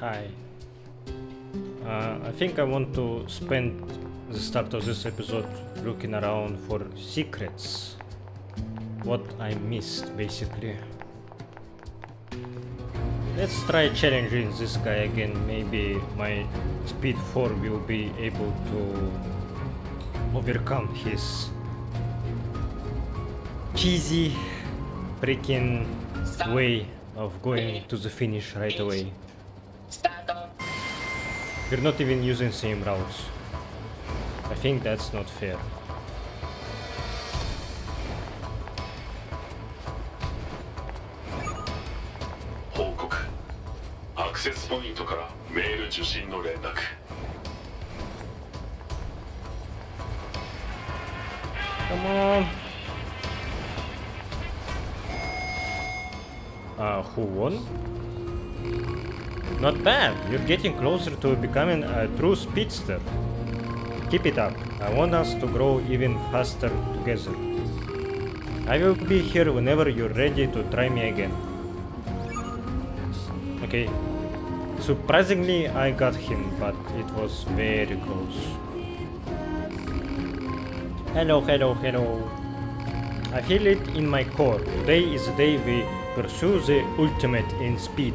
Hi. Uh, I think I want to spend the start of this episode looking around for secrets. What I missed, basically. Let's try challenging this guy again. Maybe my speed 4 will be able to overcome his cheesy freaking way of going to the finish right away. We're not even using same routes. I think that's not fair. You're getting closer to becoming a true speedster. Keep it up. I want us to grow even faster together. I will be here whenever you're ready to try me again. Okay. Surprisingly, I got him, but it was very close. Hello, hello, hello. I feel it in my core. Today is the day we pursue the ultimate in speed.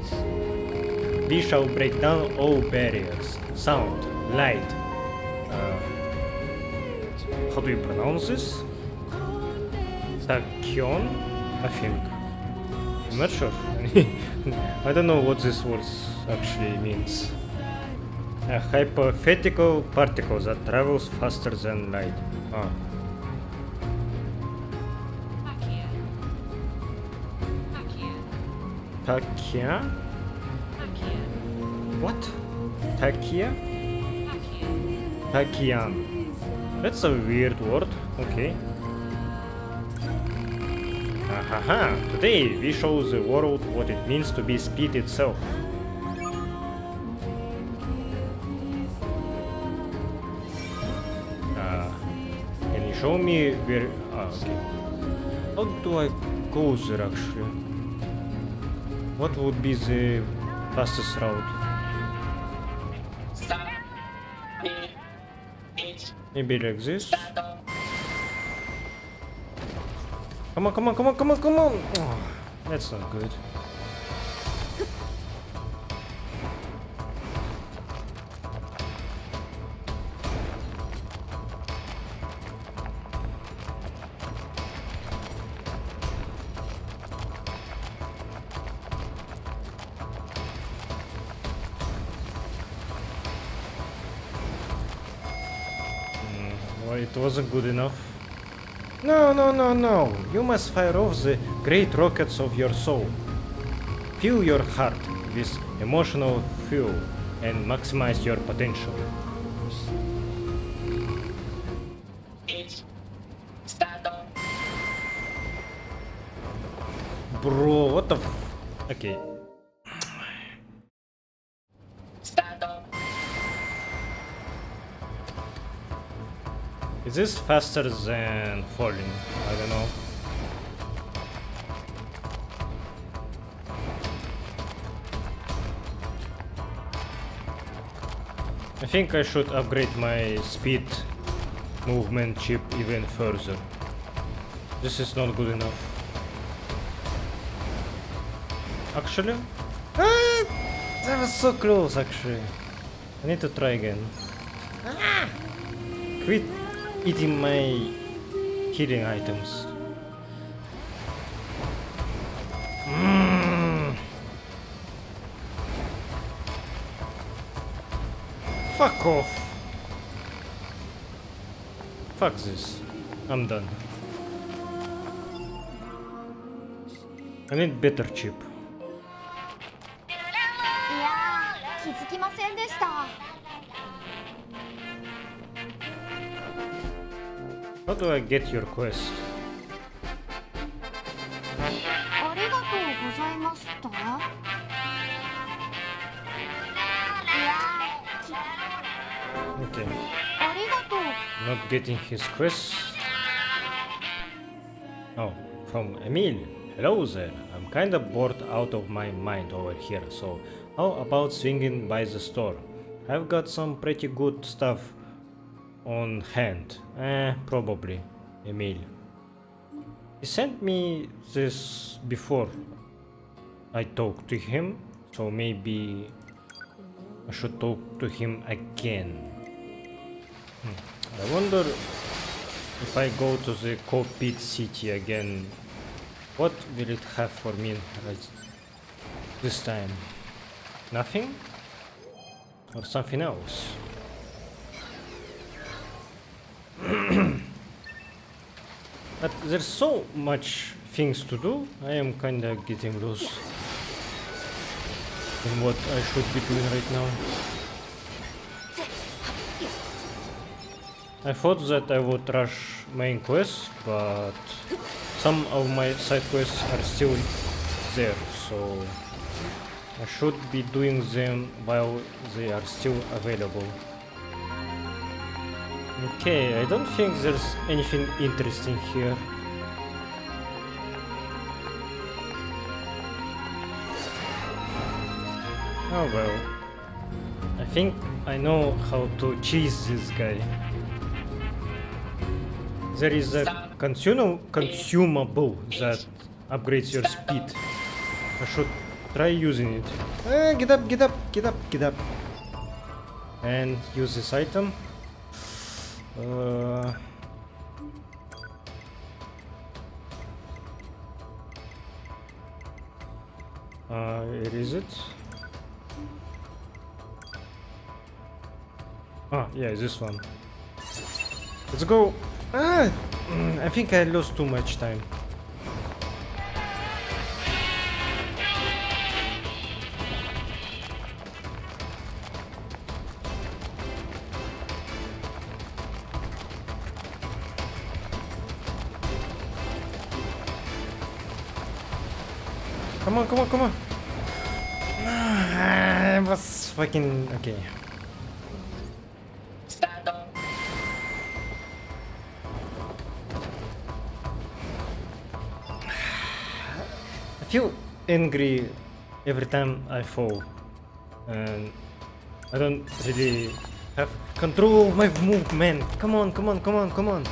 We shall break down all barriers. Sound, light. Uh, how do you pronounce this? Tachyon? I think. I'm not sure. I don't know what this word actually means. A hypothetical particle that travels faster than light. Ah. Takia? What? Takia? Takian. That's a weird word. Okay. Ahaha. Today we show the world what it means to be speed itself. Uh, can you show me where... Ah, okay. How do I go there actually? What would be the fastest route? Maybe like this? Come on, come on, come on, come on, come on! Oh, that's not good. Wasn't good enough. No, no, no, no. You must fire off the great rockets of your soul. Fill your heart with emotional fuel and maximize your potential. Bro, what the f- Okay. This faster than falling? I don't know. I think I should upgrade my speed movement chip even further. This is not good enough. Actually? Ah, that was so close actually. I need to try again. Ah! Quit eating my healing items. Mm. Fuck off. Fuck this. I'm done. I need better chip. いやー気づきませんでした。 How do I get your quest? Okay. Not getting his quest. Oh, from Emil. Hello there. I'm kinda bored out of my mind over here, so how about swinging by the store? I've got some pretty good stuff on hand. Eh, probably. Emil. He sent me this before I talked to him, so maybe I should talk to him again. Hmm. I wonder if I go to the Copied City again, what will it have for me this time? Nothing? Or something else? but there's so much things to do, I am kinda getting lost in what I should be doing right now. I thought that I would rush main quests, but some of my side quests are still there, so I should be doing them while they are still available. Okay, I don't think there's anything interesting here. Oh well. I think I know how to cheese this guy. There is a consumer consumable that upgrades your speed. I should try using it. Eh, get up, get up, get up, get up. And use this item. Uh, uh, it? Ah, yeah, this one. Let's go. Ah, mm, I think I lost too much time. Come on, come on, come on. Ah, I was fucking okay. I feel angry every time I fall, and I don't really have control of my movement. Come on, come on, come on, come on.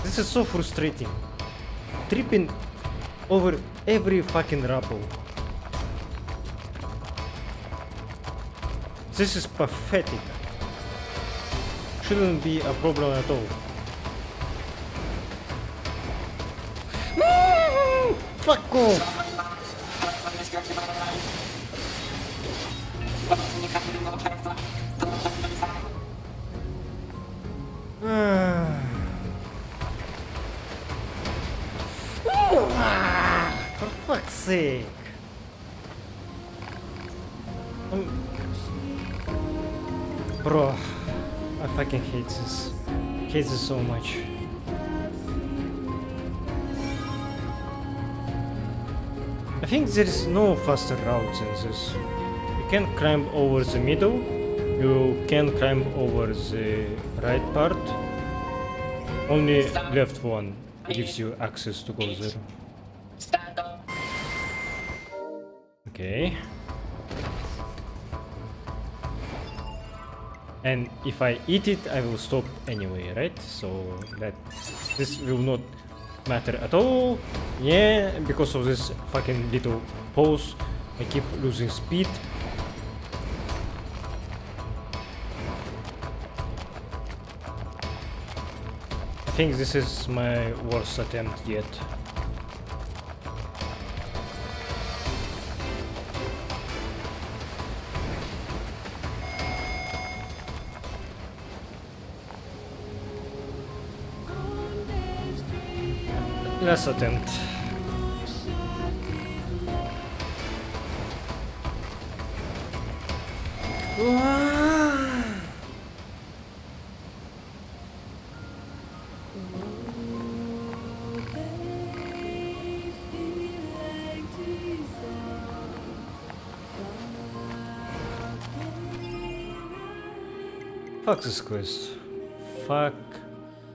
This is so frustrating. Tripping over every fucking rappel. This is pathetic. Shouldn't be a problem at all. Fuck off! Ah. Fuck's sake! Um, Bro, I fucking hate this. Hate this so much. I think there is no faster route than this. You can climb over the middle, you can climb over the right part. Only left one gives you access to go there. Okay. And if I eat it, I will stop anyway, right? So that this will not matter at all. Yeah, because of this fucking little pause, I keep losing speed. I think this is my worst attempt yet. Last attempt. Fuck this quest. Fuck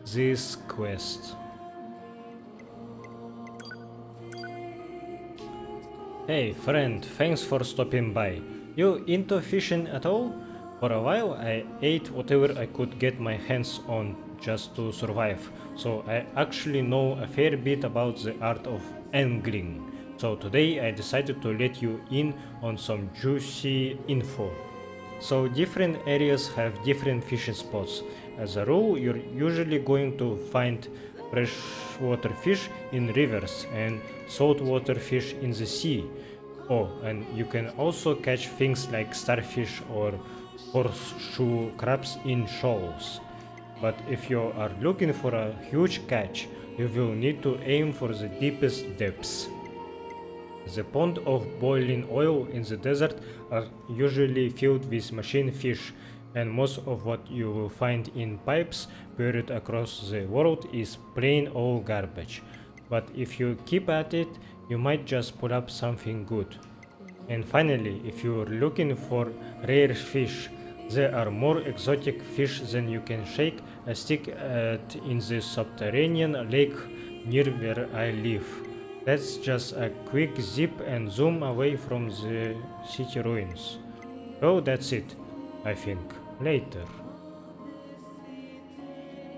this quest. Hey friend, thanks for stopping by. You into fishing at all? For a while I ate whatever I could get my hands on just to survive, so I actually know a fair bit about the art of angling. So today I decided to let you in on some juicy info. So different areas have different fishing spots. As a rule, you're usually going to find freshwater fish in rivers and saltwater fish in the sea. Oh, and you can also catch things like starfish or horseshoe crabs in shoals. But if you are looking for a huge catch, you will need to aim for the deepest depths. The pond of boiling oil in the desert are usually filled with machine fish, and most of what you will find in pipes buried across the world is plain old garbage. But if you keep at it, you might just pull up something good. And finally, if you're looking for rare fish, there are more exotic fish than you can shake a stick at in the subterranean lake near where I live. That's just a quick zip and zoom away from the city ruins. Oh, that's it, I think. Later.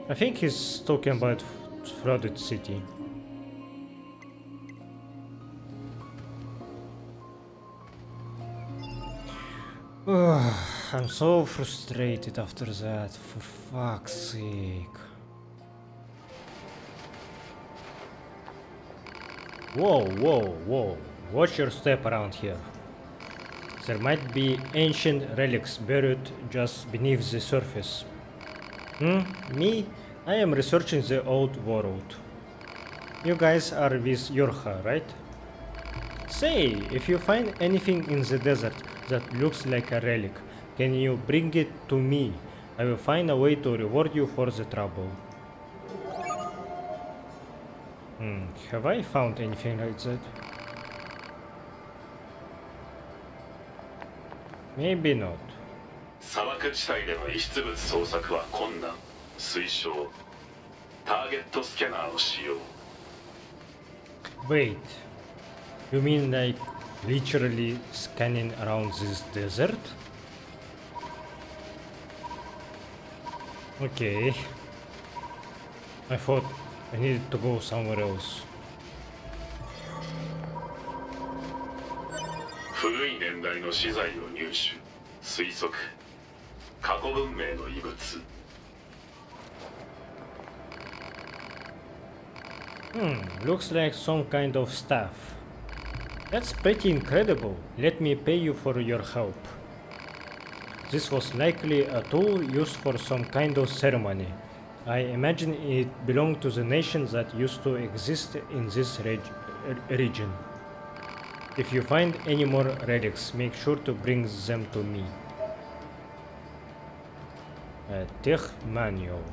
I think he's talking about flooded city. I'm so frustrated after that, for fuck's sake. Whoa, whoa, whoa, watch your step around here. There might be ancient relics buried just beneath the surface. Hmm, me? I am researching the old world. You guys are with Yorha, right? Say, if you find anything in the desert that looks like a relic, can you bring it to me? I will find a way to reward you for the trouble. Hmm, have I found anything like that? Maybe not. 砂漠地帯での遺失物捜索は困難推奨ターゲットスキャナーを使用 Wait, you mean like literally scanning around this desert? Okay. I thought I needed to go somewhere else. 古い年代の資材を入手推測過去文明の遺物 Hmm, looks like some kind of staff. That's pretty incredible. Let me pay you for your help. This was likely a tool used for some kind of ceremony. I imagine it belonged to the nations that used to exist in this reg region. If you find any more relics, make sure to bring them to me. Uh, A tech manual.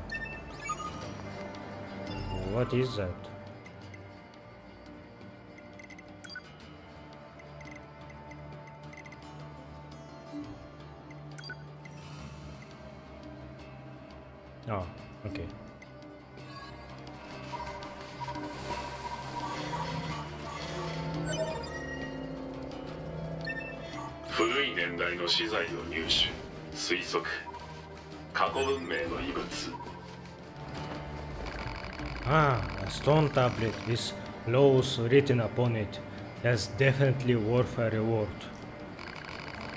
What is that? Oh, okay. 古い年代の資材を入手推測過去文明の遺物 Ah, a stone tablet with laws written upon it. That's definitely worth a reward.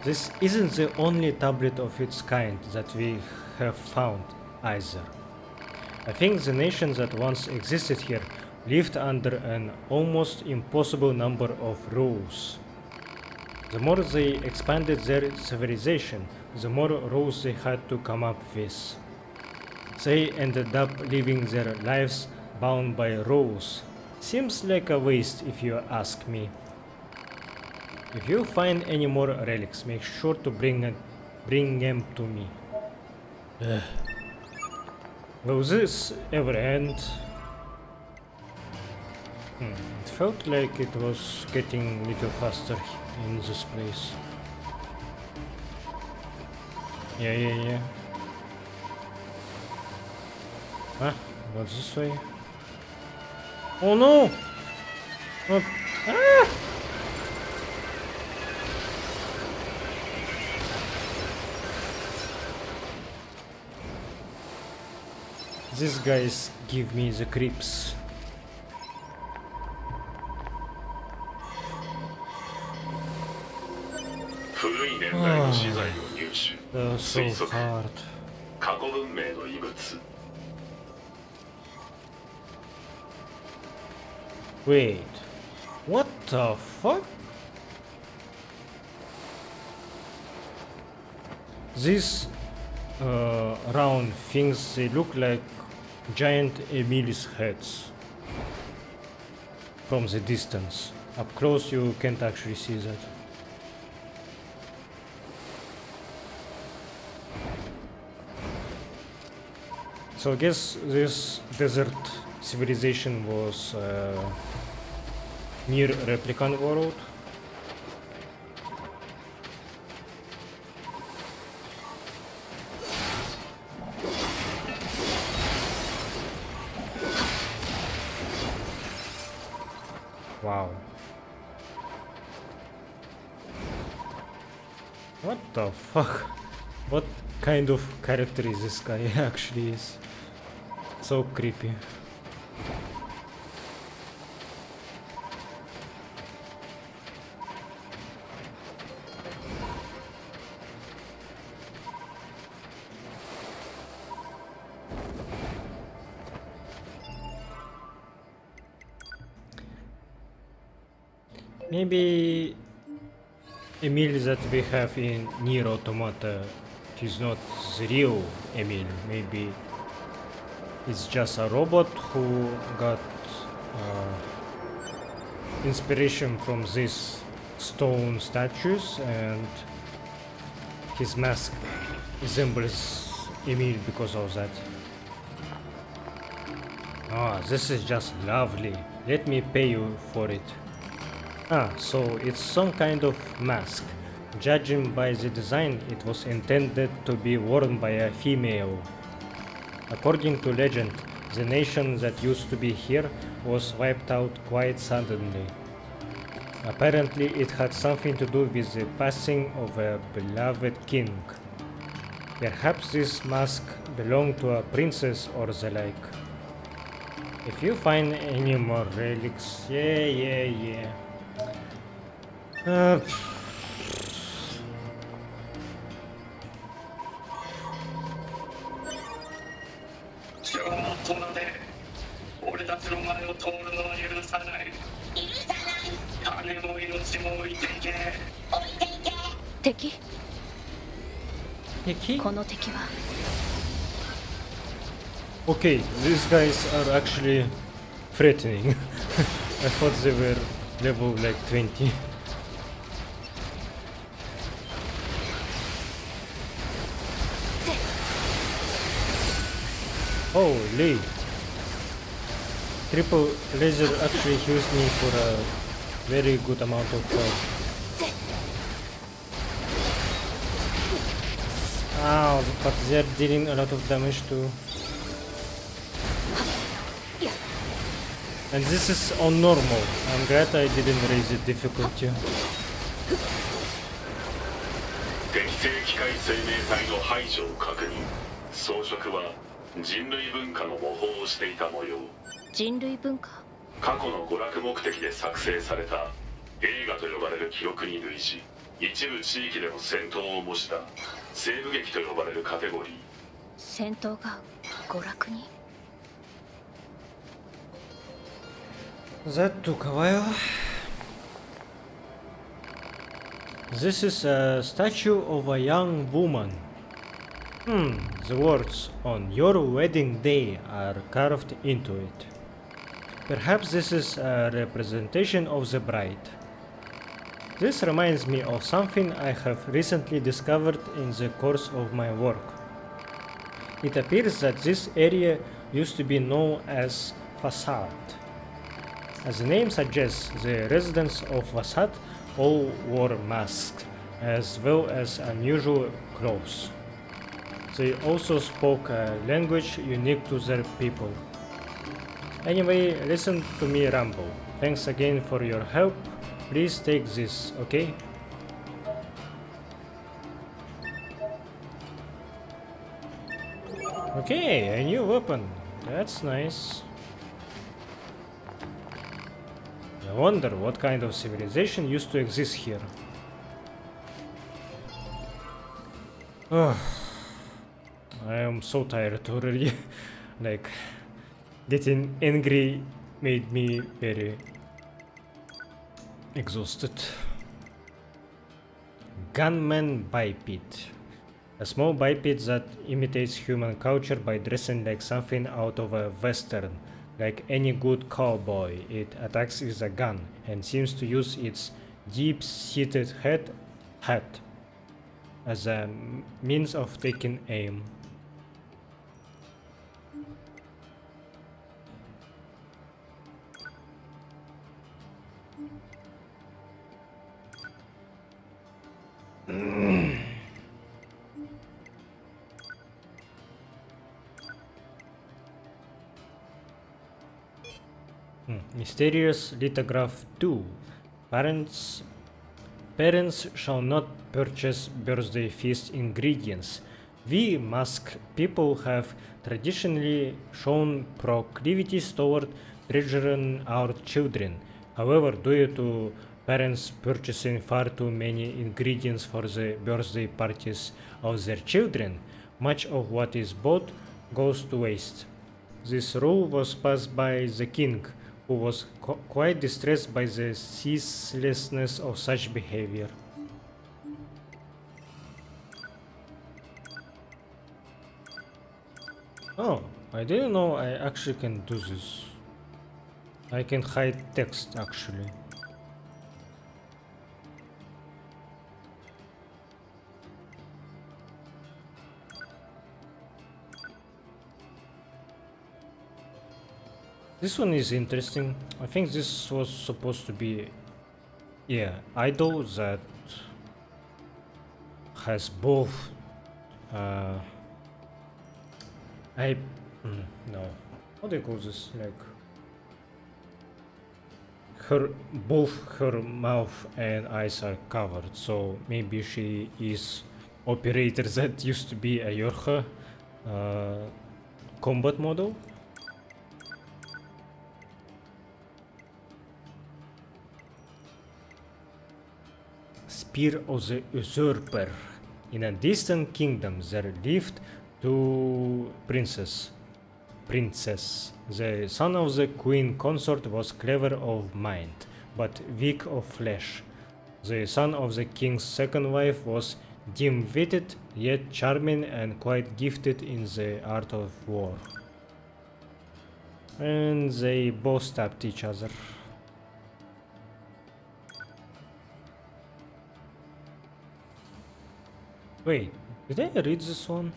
This isn't the only tablet of its kind that we have found, either. I think the nations that once existed here lived under an almost impossible number of rules. The more they expanded their civilization, the more rules they had to come up with. They ended up living their lives bound by rules. Seems like a waste if you ask me. If you find any more relics, make sure to bring it, bring them to me. Ugh. Will this ever end? Hmm, it felt like it was getting a little faster in this place. Yeah, yeah, yeah. Huh? What's this way? Oh no! What? Ah! This guys give me the creeps. 推測過去文明の遺物 Wait, what the fuck? These uh, round things, they look like giant Emil's heads from the distance. Up close you can't actually see that. So I guess this desert civilization was uh, near replicant world. Wow. What the fuck? What kind of character is this guy actually is? So creepy. Maybe Emil that we have in Nier Automata is not the real Emil. Maybe it's just a robot who got uh, inspiration from these stone statues and his mask resembles Emil because of that. Ah, this is just lovely. Let me pay you for it. Ah, so it's some kind of mask. Judging by the design, it was intended to be worn by a female. According to legend, the nation that used to be here was wiped out quite suddenly. Apparently, it had something to do with the passing of a beloved king. Perhaps this mask belonged to a princess or the like. If you find any more relics, yeah, yeah, yeah. Uh, け敵 Neki? この敵は Okay, these guys are actually threatening. I thought they were level like 20. Holy! Triple laser actually heals me for a very good amount of health. Ow, but they're dealing a lot of damage too. And this is on normal. I'm glad I didn't raise the difficulty. 適正機械生命体の排除を確認装飾は人類文化の模倣をしていた模様人類文化過去の娯楽目的で作成された映画と呼ばれる記録に類似一部地域での戦闘を模した西部劇と呼ばれるカテゴリー戦闘が娯楽に That took a while. This is a statue of a young woman. Hmm, the words on your wedding day are carved into it. Perhaps this is a representation of the bride. This reminds me of something I have recently discovered in the course of my work. It appears that this area used to be known as Facade. As the name suggests, the residents of Facade all wore masks, as well as unusual clothes. They also spoke a language unique to their people. Anyway, listen to me ramble. Thanks again for your help. Please take this, okay? Okay, a new weapon. That's nice. I wonder what kind of civilization used to exist here. Ugh. I am so tired already. like, getting angry made me very exhausted. Gunman biped. A small biped that imitates human culture by dressing like something out of a western. Like any good cowboy, it attacks with a gun and seems to use its deep-seated head hat as a means of taking aim. Hmm, mysterious lithograph 2. Parents Parents shall not purchase birthday feast ingredients. We mask people have traditionally shown proclivities toward treasuring our children. However, due to parents purchasing far too many ingredients for the birthday parties of their children, much of what is bought goes to waste. This rule was passed by the king, who was qu- quite distressed by the ceaselessness of such behavior. Oh, I didn't know I actually can do this. I can hide text actually. This one is interesting. I think this was supposed to be, yeah, idol that has both. Uh, I mm, no, how do you call this? Like her both her mouth and eyes are covered, so maybe she is operator that used to be a Yorha uh, combat model. Spear of the Usurper. In a distant kingdom there lived two princes. Princess. The son of the queen consort was clever of mind, but weak of flesh. The son of the king's second wife was dim-witted, yet charming and quite gifted in the art of war. And they both stabbed each other. Wait, did I read this one?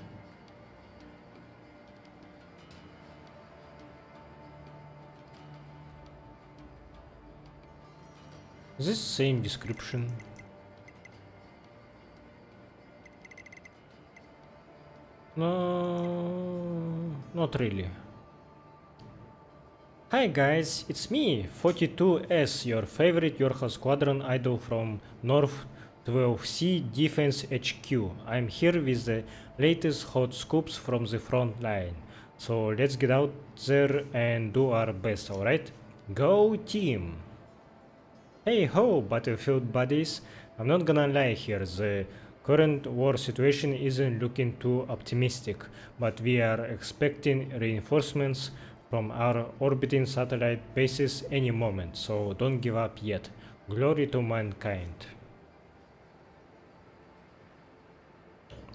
Is this same description? No, not really. Hi guys, it's me, 42S, your favorite Yorha Squadron idol from North 12C Defense HQ. I'm here with the latest hot scoops from the front line. So let's get out there and do our best, alright? Go team! Hey ho, Battlefield buddies! I'm not gonna lie here, the current war situation isn't looking too optimistic, but we are expecting reinforcements from our orbiting satellite bases any moment, so don't give up yet. Glory to mankind.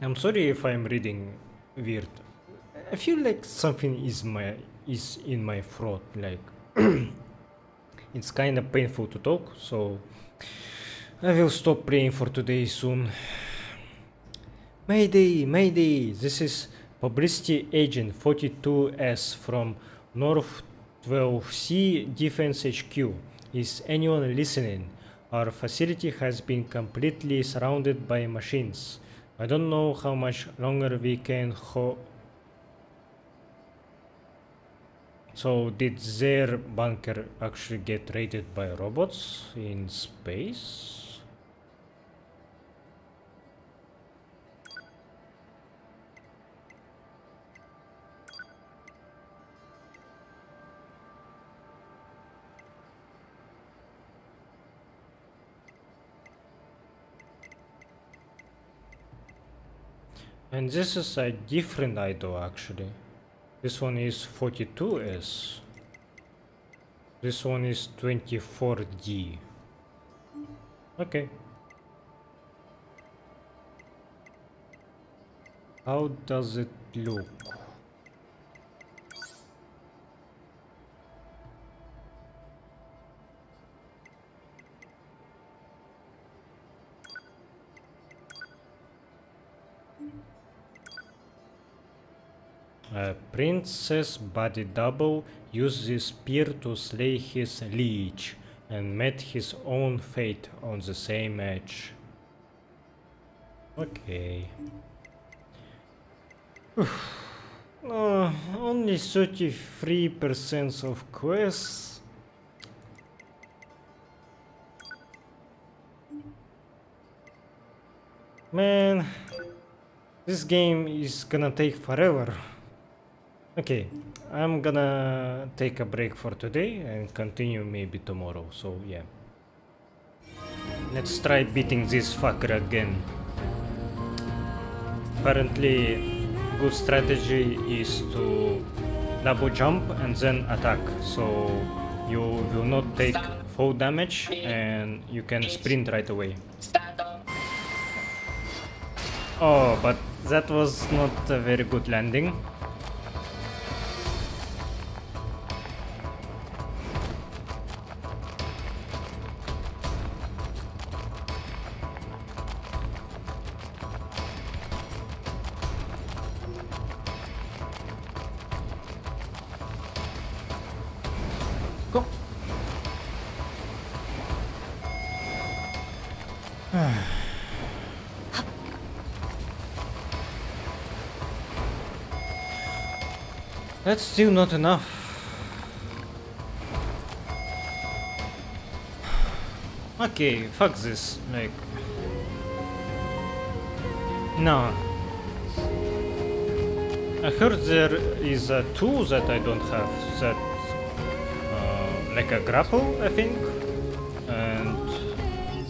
I'm sorry if I'm reading weird. I feel like something is my is in my throat, like it's kind of painful to talk, so I will stop praying for today soon. Mayday, Mayday! This is Publicity Agent 42S from North 12C Defense HQ. Is anyone listening? Our facility has been completely surrounded by machines. I don't know how much longer we can ho- So did their bunker actually get raided by robots in space? And this is a different idol actually. This one is 42S. This one is 24D. Okay. How does it look? A princess body double used this spear to slay his liege and met his own fate on the same edge. Okay. Uh, only 33% of quests. Man, this game is gonna take forever. Okay, I'm gonna take a break for today and continue maybe tomorrow, so yeah. Let's try beating this fucker again. Apparently, good strategy is to double jump and then attack, so you will not take full damage and you can sprint right away. Oh, but that was not a very good landing. Still not enough. Okay, fuck this. Like. No. I heard there is a tool that I don't have that. Uh, like a grapple, I think. And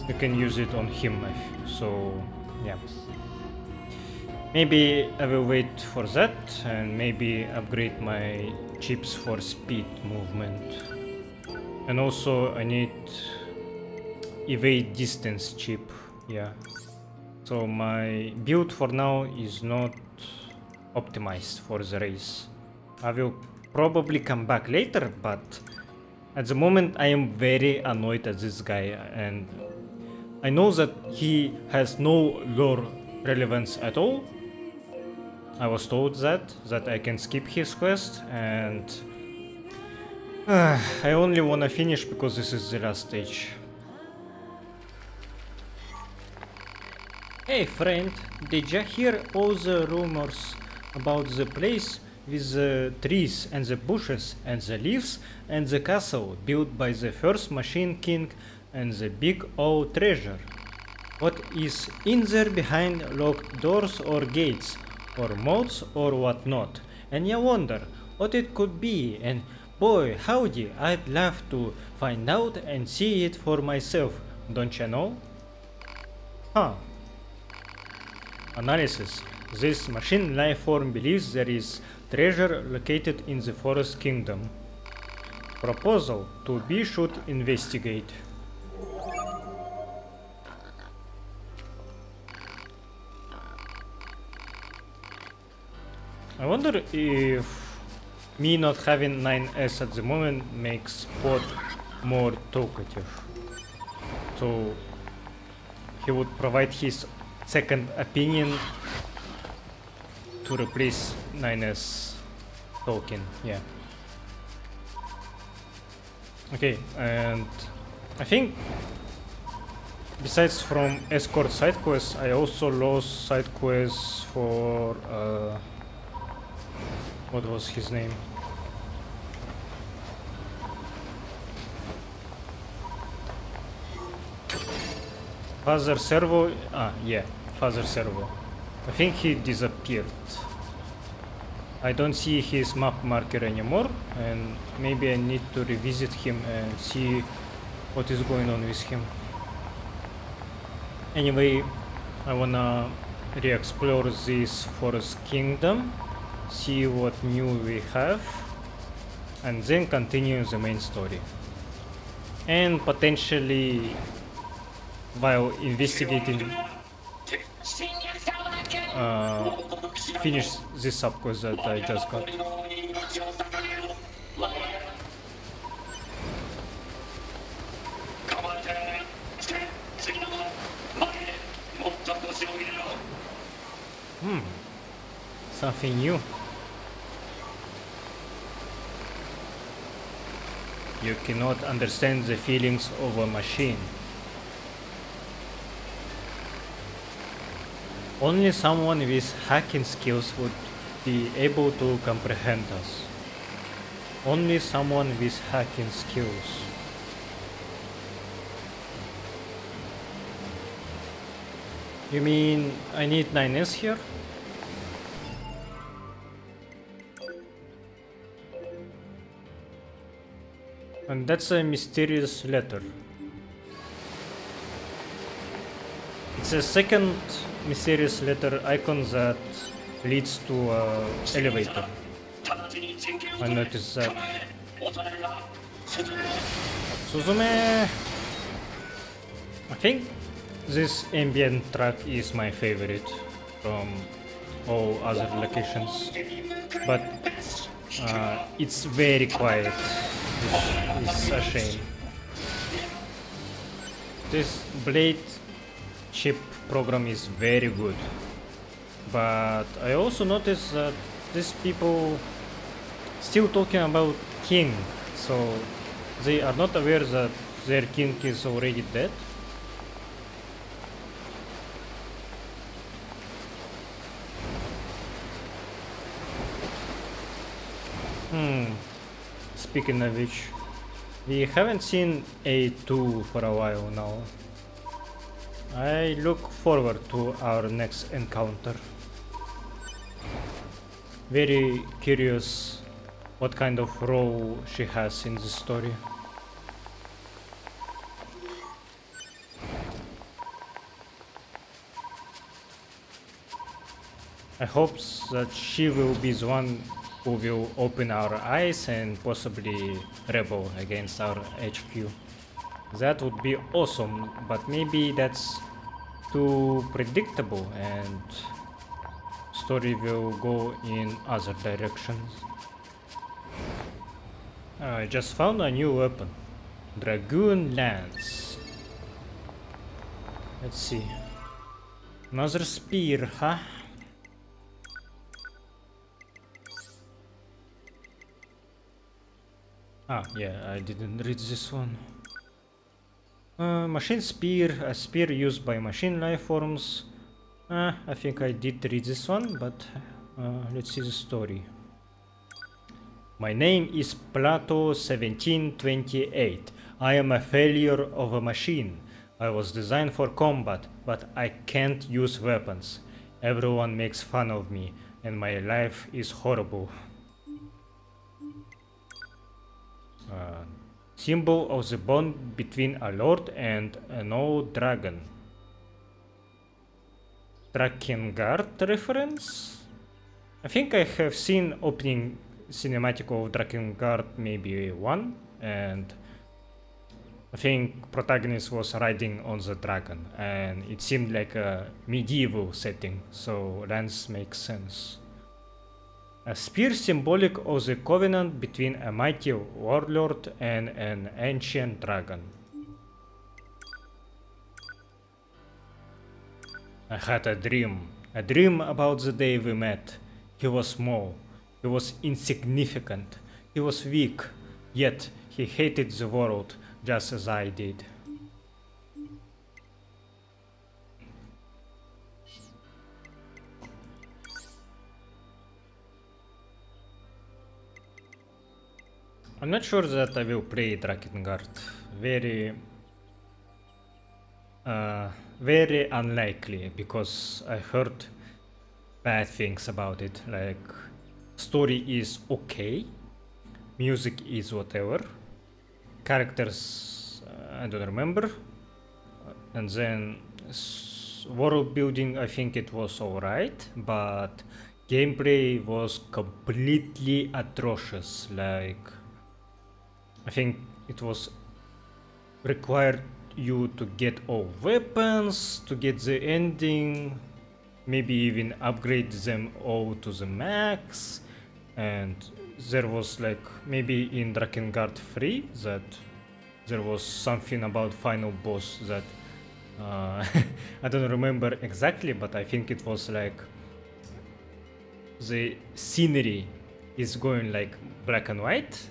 you can use it on him, so. Yeah. Maybe I will wait for that and maybe upgrade my chips for speed movement. And also I need evade distance chip, yeah. So my build for now is not optimized for the race. I will probably come back later, but at the moment I am very annoyed at this guy and I know that he has no lore relevance at all. I was told that, that I can skip his quest and I only wanna finish because this is the last stage. Hey friend, did you hear all the rumors about the place with the trees and the bushes and the leaves and the castle built by the first machine king and the big old treasure? What is in there behind locked doors or gates or moats or whatnot? And you wonder what it could be and boy howdy I'd love to find out and see it for myself, don't you know? Huh. Analysis. This machine life form believes there is treasure located in the forest kingdom. Proposal 2B should investigate. I wonder if me not having 9S at the moment makes Spot more talkative. So he would provide his second opinion to replace 9S token, yeah. Okay, and I think besides from escort side quests, I also lost side quests for uh, what was his name? Father Servo? Ah, yeah, Father Servo. I think he disappeared. I don't see his map marker anymore, and maybe I need to revisit him and see what is going on with him. Anyway, I wanna re-explore this forest kingdom, see what new we have and then continue the main story and potentially while investigating uh, finish this subquest that I just got. Hmm, something new. You cannot understand the feelings of a machine. Only someone with hacking skills would be able to comprehend us. Only someone with hacking skills. You mean I need 9S here? And that's a mysterious letter. It's a second mysterious letter icon that leads to an elevator. I noticed that. Suzume! I think this ambient track is my favorite from all other locations. But uh, it's very quiet. Which is a shame. This Blade chip program is very good. But I also noticed that these people still talking about king, so they are not aware that their king is already dead. Hmm. Speaking of which, we haven't seen A2 for a while now. I look forward to our next encounter. Very curious what kind of role she has in the story. I hope that she will be the one who will open our eyes and possibly rebel against our HQ. That would be awesome, but maybe that's too predictable and story will go in other directions. I just found a new weapon. Dragoon Lance. Let's see. Another spear, huh? Ah, yeah, I didn't read this one. Uh, machine spear, a spear used by machine life forms. Uh, I think I did read this one, but uh, let's see the story. My name is Plato 1728. I am a failure of a machine. I was designed for combat, but I can't use weapons. Everyone makes fun of me, and my life is horrible. Uh, symbol of the bond between a lord and an old dragon. Drakengard reference? I think I have seen opening cinematic of Drakengard maybe one, and I think protagonist was riding on the dragon, and it seemed like a medieval setting, so Lance makes sense. A spear symbolic of the covenant between a mighty warlord and an ancient dragon. I had a dream, a dream about the day we met. He was small, he was insignificant, he was weak, yet he hated the world just as I did. I'm not sure that I will play Drakengard. Very, uh, very unlikely because I heard bad things about it. Like, story is okay, music is whatever, characters uh, I don't remember, and then world building. I think it was alright, but gameplay was completely atrocious. Like, I think it was required you to get all weapons to get the ending, maybe even upgrade them all to the max, and there was like maybe in Drakengard 3 that there was something about final boss that uh, I don't remember exactly, but I think it was like the scenery is going like black and white.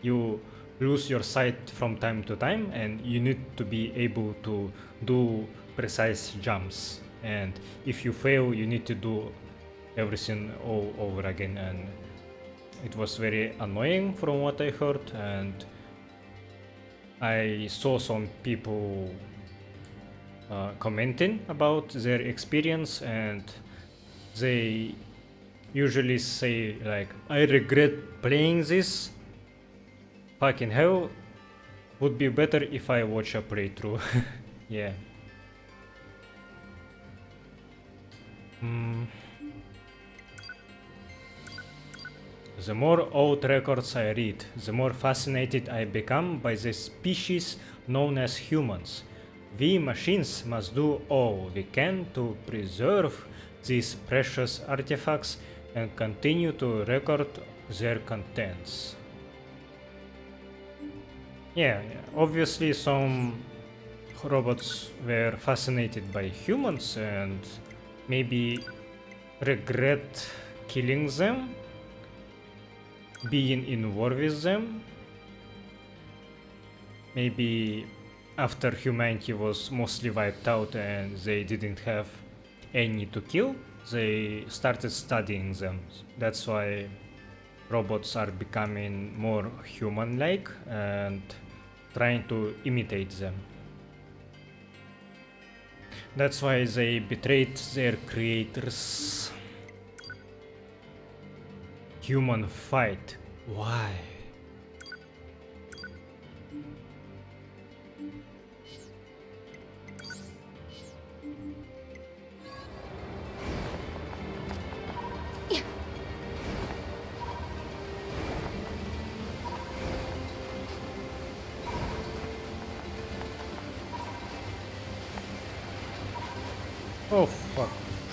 You lose your sight from time to time, and you need to be able to do precise jumps. And if you fail, you need to do everything all over again. And it was very annoying from what I heard, and I saw some people uh, commenting about their experience and they usually say like I regret playing this fucking hell would be better if I watch a playthrough yeah Hmm. The more old records I read, the more fascinated I become by the species known as humans. We machines must do all we can to preserve these precious artifacts and continue to record their contents. Yeah, obviously some robots were fascinated by humans and maybe regret killing them being in war with them. Maybe after humanity was mostly wiped out and they didn't have any to kill, they started studying them. That's why robots are becoming more human-like and trying to imitate them. That's why they betrayed their creators human fight. Why?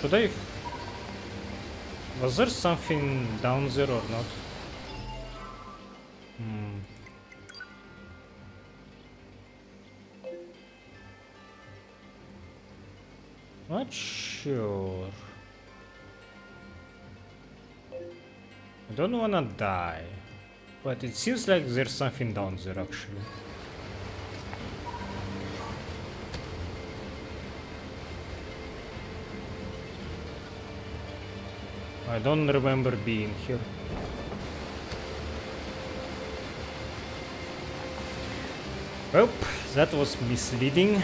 Fuck. Should I was there something down there or not? Hmm. Not sure. I don't wanna die. But it seems like there's something down there actually. I don't remember being here. Oh, that was misleading.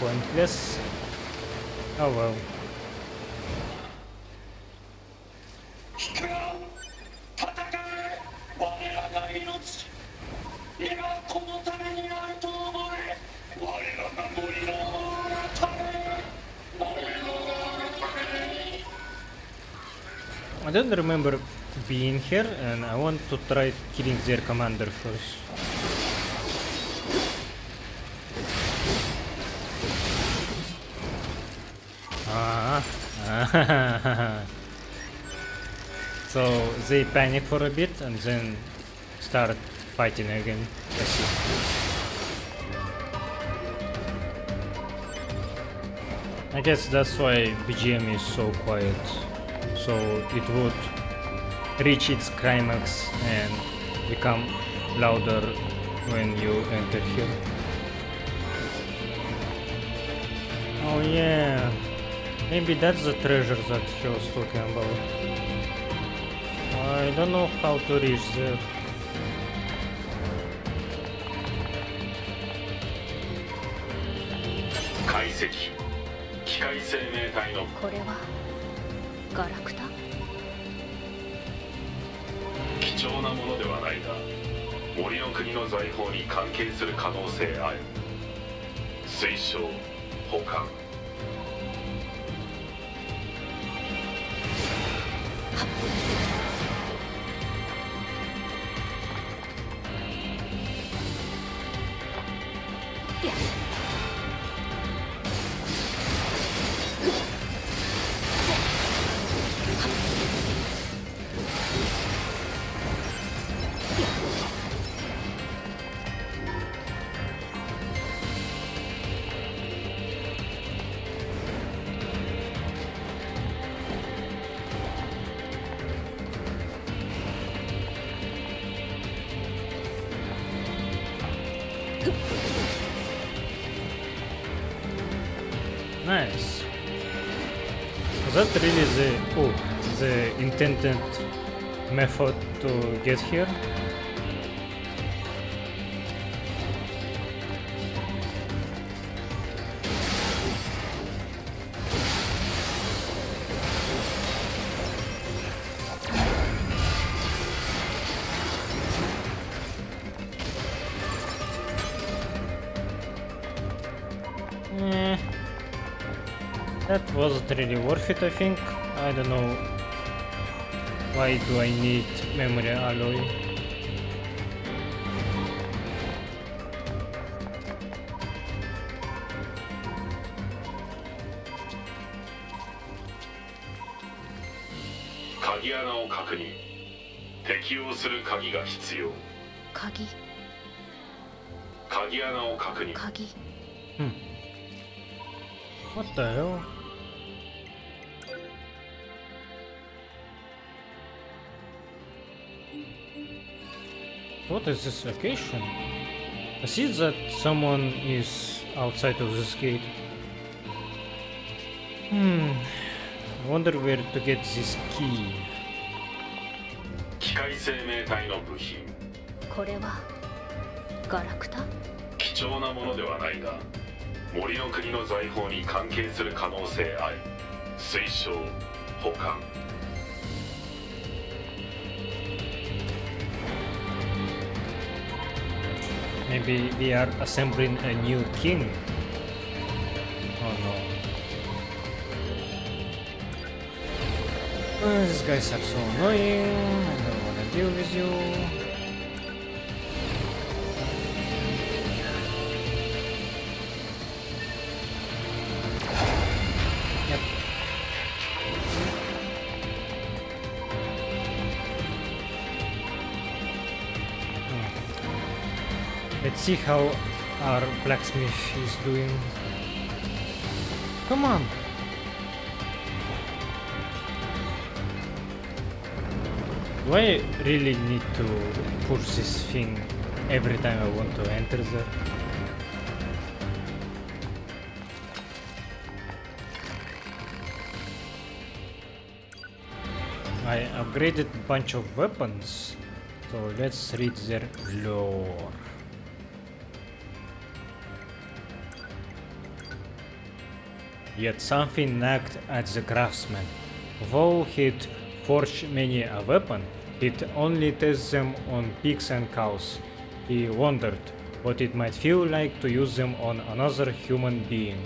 Pointless. Oh well. Don't remember being here and I want to try killing their commander first. Ah. so they panic for a bit and then start fighting again. I guess that's why BGM is so quiet So it would reach its climax and become louder when you enter here. Oh yeah, maybe that's the treasure that he was talking about. I don't know how to reach there. 解析機械生命体のこれは ガラクタ貴重なものではないが森の国の財宝に関係する可能性ある。推奨保管。That really the oh the intended method to get here? Really worth it, I think. I don't know why do I need memory alloy.「鍵穴を確認適用する鍵が必要鍵鍵穴を確認鍵 What the hell? What is this location? I see that someone is outside of this gate. Hmm. I wonder where to get this key. 機械生命体の部品これはガラクタ貴重なものではないが森の国の財宝に関係する可能性あり推奨保管 Maybe we are assembling a new king. Oh no. Oh, these guys are so annoying. I don't wanna deal with you. See how our blacksmith is doing. Come on. Do I really need to push this thing every time I want to enter there? I upgraded a bunch of weapons, so let's read their lore. Yet something nagged at the craftsman. Though he'd forged many a weapon, he'd only test them on pigs and cows. He wondered what it might feel like to use them on another human being.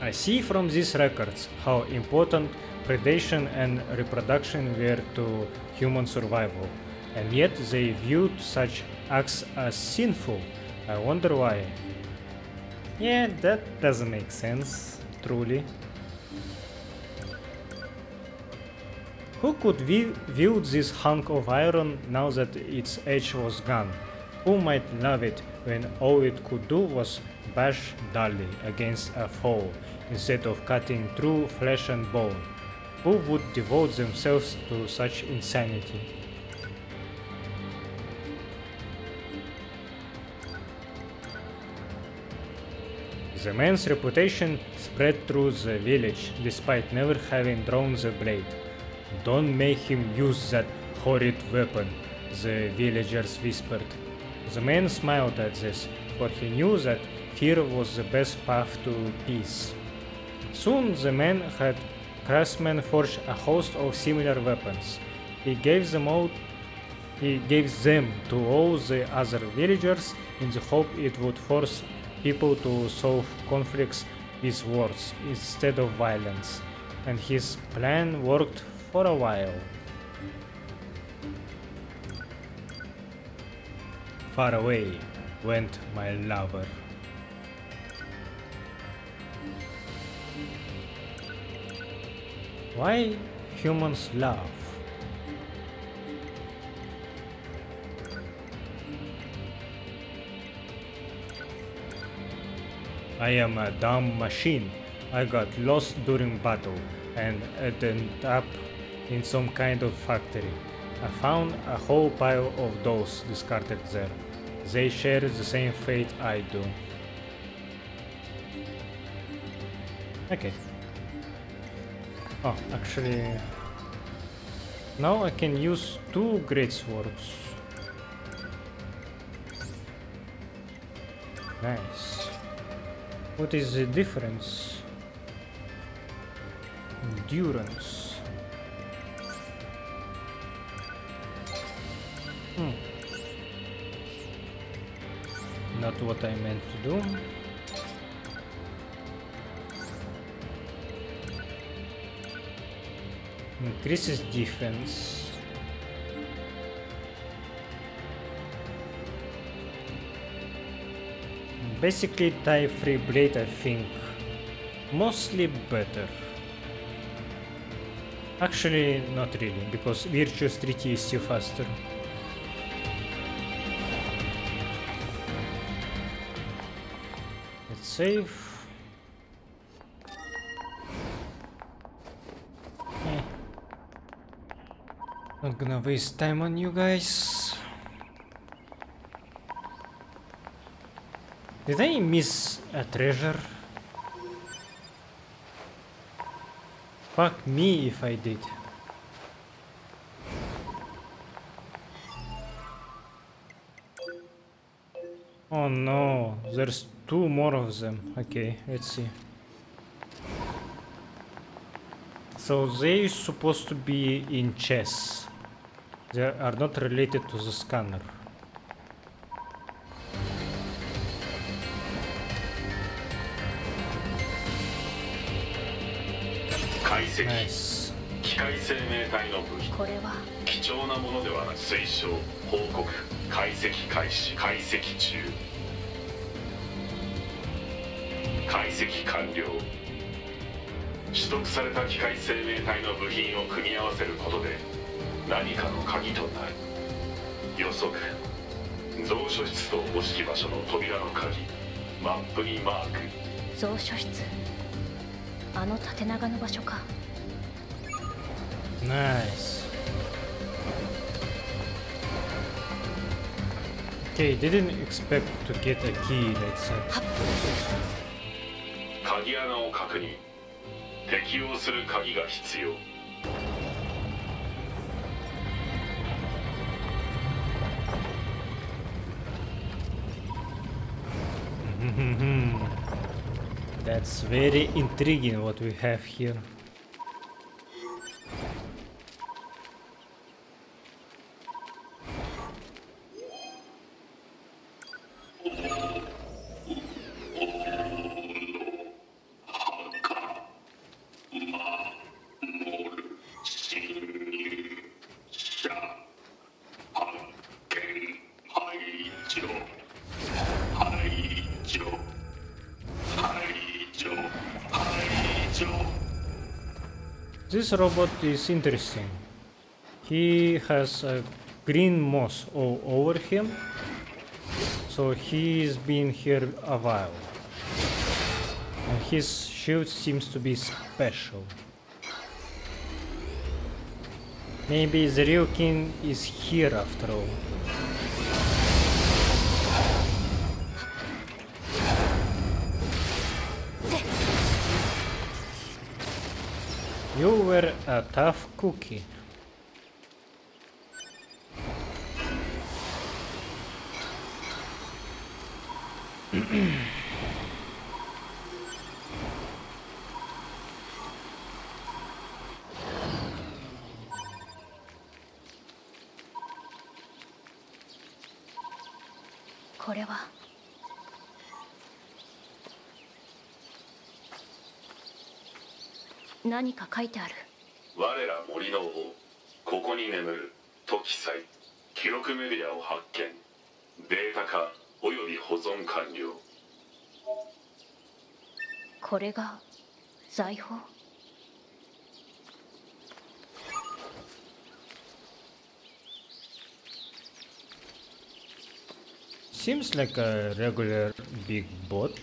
I see from these records how important predation and reproduction were to human survival, and yet they viewed such acts as sinful. I wonder why. Yeah, that doesn't make sense, truly. Who could wi- wield this hunk of iron now that its edge was gone? Who might love it when all it could do was bash dully against a foe instead of cutting through flesh and bone? Who would devote themselves to such insanity? The man's reputation spread through the village despite never having drawn the blade. Don't make him use that horrid weapon, the villagers whispered. The man smiled at this, for he knew that fear was the best path to peace. Soon the man had craftsmen forge a host of similar weapons. He gave them all he gave them to all the other villagers in the hope it would force people to solve conflicts with words instead of violence. And his plan worked for a while. Far away went my lover. Why humans laugh? I am a dumb machine. I got lost during battle and ended up in some kind of factory. I found a whole pile of those discarded there. They share the same fate I do. Okay. Oh, actually... Now I can use two great swords. Nice. What is the difference? Endurance. Hmm. Not what I meant to do. Increases defense. Basically tie-free blade I think mostly better. Actually not really, because Virtuous Treaty is still faster. Let's save. Eh. Not gonna waste time on you guys. Did I miss a treasure? Fuck me if I did. Oh no, there's two more of them. Okay, let's see. So they are supposed to be in chess. They are not related to the scanner. Nice. 機械生命体の部品これは。貴重なものではない推奨報告解析開始解析中。解析完了。取得された機械生命体の部品を組み合わせることで何かの鍵となる。予測蔵書室とおぼしき場所の扉の鍵。マップにマーク。蔵書室あの縦長の場所か Nice. Okay, didn't expect to get a key like that. 鍵穴を確認適用する鍵が必要 That's very intriguing what we have here. This robot is interesting. He has a green moss all over him, so he's been here a while. And his shield seems to be special. Maybe the real king is here after all. You were a tough cookie. 何か書いてある我ら森の王ここに眠る時祭記録メディアを発見データ化および保存完了これが財宝 Seems like a regular big bot.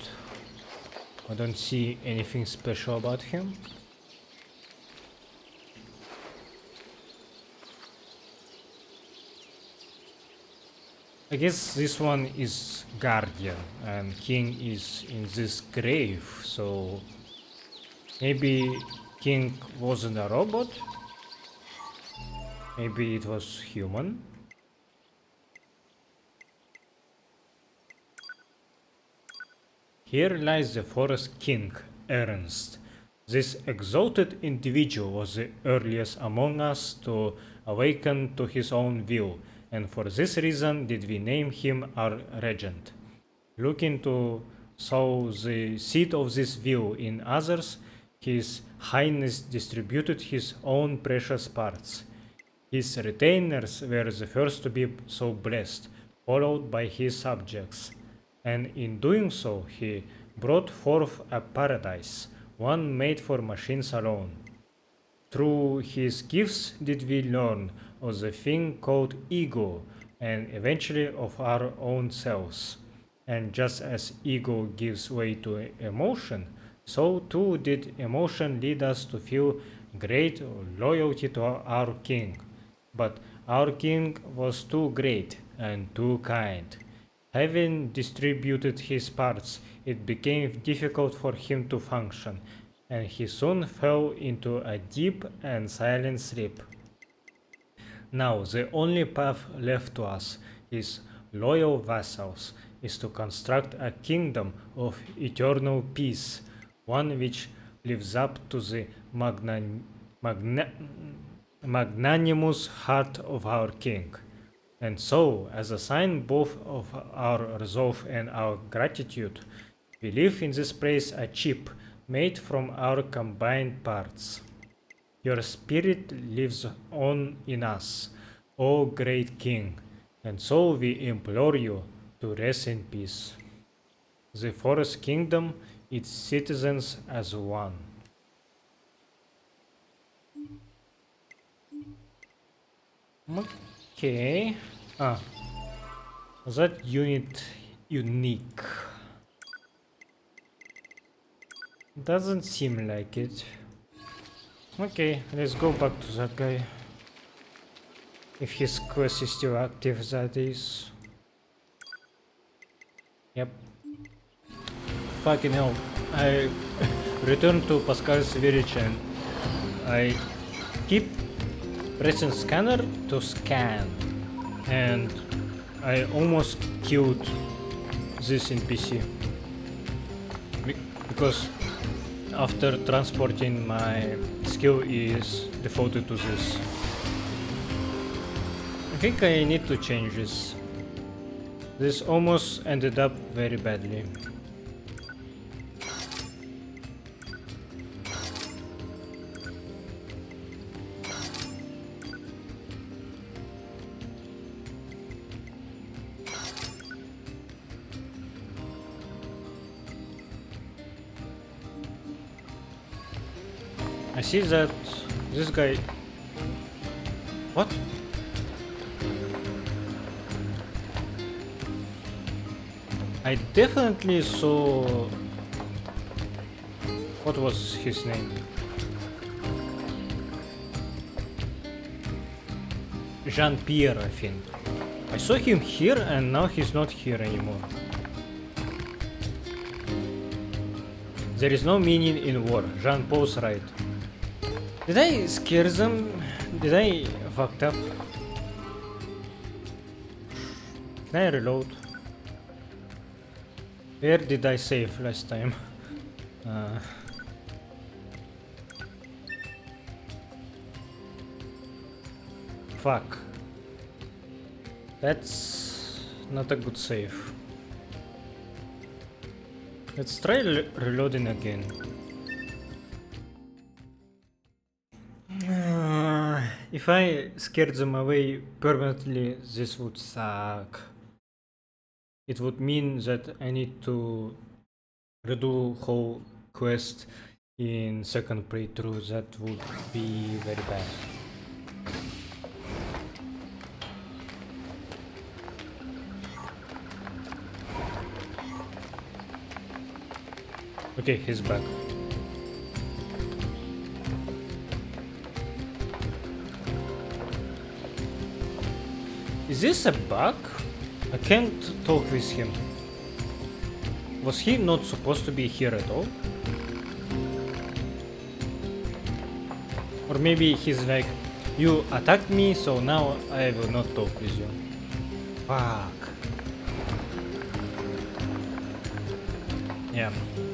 I don't see anything special about him. I guess this one is guardian and king is in this grave, so maybe king wasn't a robot? Maybe it was human? Here lies the forest king, Ernst. This exalted individual was the earliest among us to awaken to his own will, and for this reason did we name him our regent. Looking to sow the seed of this view in others, his highness distributed his own precious parts. His retainers were the first to be so blessed, followed by his subjects, and in doing so he brought forth a paradise, one made for machines alone. Through his gifts did we learn of the thing called ego and eventually of our own selves. And just as ego gives way to emotion, so too did emotion lead us to feel great loyalty to our king. But our king was too great and too kind. Having distributed his parts, it became difficult for him to function, and he soon fell into a deep and silent sleep. Now, the only path left to us is loyal vassals, is to construct a kingdom of eternal peace, one which lives up to the magna- magna- magnanimous heart of our king. And so, as a sign both of our resolve and our gratitude, we leave in this place a chip made from our combined parts. Your spirit lives on in us, O great King, and so we implore you to rest in peace. The Forest Kingdom, its citizens as one. Okay. Ah. That unit unique? Doesn't seem like it. Okay, let's go back to that guy. If his quest is still active, that is. Yep. Fucking hell. I return to Pascal's village and I keep pressing scanner to scan and I almost killed this NPC Be- because after transporting my skill is defaulted to this. I think I need to change this. This almost ended up very badly. See that this guy. What? I definitely saw. What was his name? Jean Pierre, I think. I saw him here and now he's not here anymore. There is no meaning in war. Jean Paul's right. Did I scare them? Did I fucked up? Can I reload? Where did I save last time? Uh, fuck. That's not a good save. Let's try re- reloading again. Uh, if I scared them away permanently, this would suck. It would mean that I need to redo whole quest in second playthrough. That would be very bad. Okay, he's back. Is this a bug? I can't talk with him. Was he not supposed to be here at all? Or maybe he's like, you attacked me, so now I will not talk with you. Fuck. Yeah,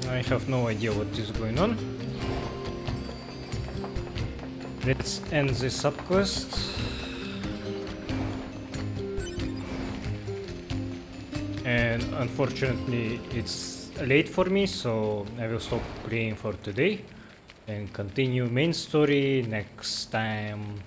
I have no idea what is going on. Let's end this subquest. And unfortunately it's late for me, so I will stop playing for today and continue main story next time.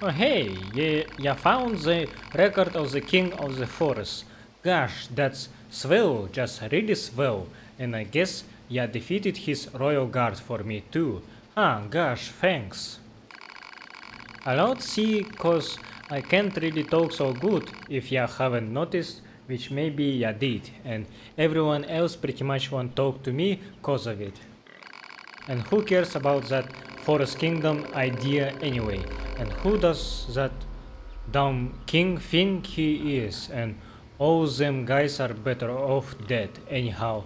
Oh hey, you, you found the record of the king of the forest. Gosh, that's swell, just really swell. And I guess you defeated his royal guard for me too. Ah, gosh, thanks. I don't see cause I can't really talk so good if you haven't noticed, which maybe you did, and everyone else pretty much won't talk to me cause of it. And who cares about that Forest Kingdom idea anyway? And who does that dumb king think he is? And all them guys are better off dead anyhow.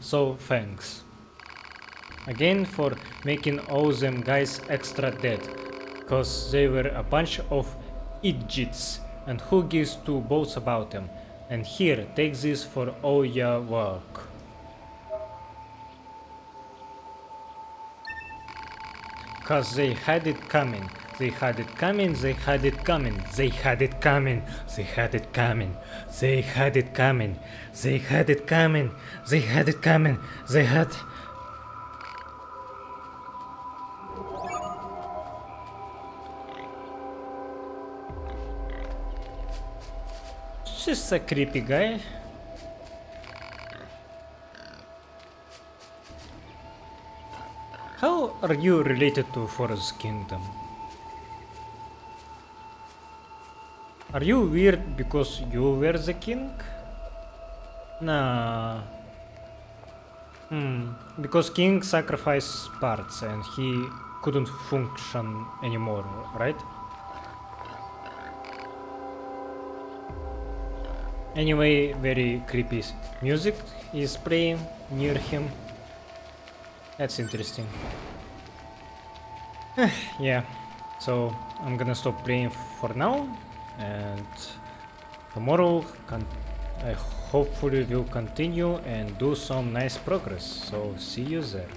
so thanks. Again for making all them guys extra dead. Cause they were a bunch of idiots. And who gives two bolts about them? And here, take this for all your work. Cause they had it coming. They had it coming, they had it coming, they had it coming, they had it coming, they had it coming, they had it coming, they had it coming, they had. Just a creepy guy. How are you related to Forest Kingdom? Are you weird because you were the king? Nah. Hmm. Because king sacrificed parts and he couldn't function anymore, right? Anyway, very creepy music is playing near him. That's interesting. yeah, so I'm gonna stop playing for now and tomorrow I hopefully will continue and do some nice progress. So see you there.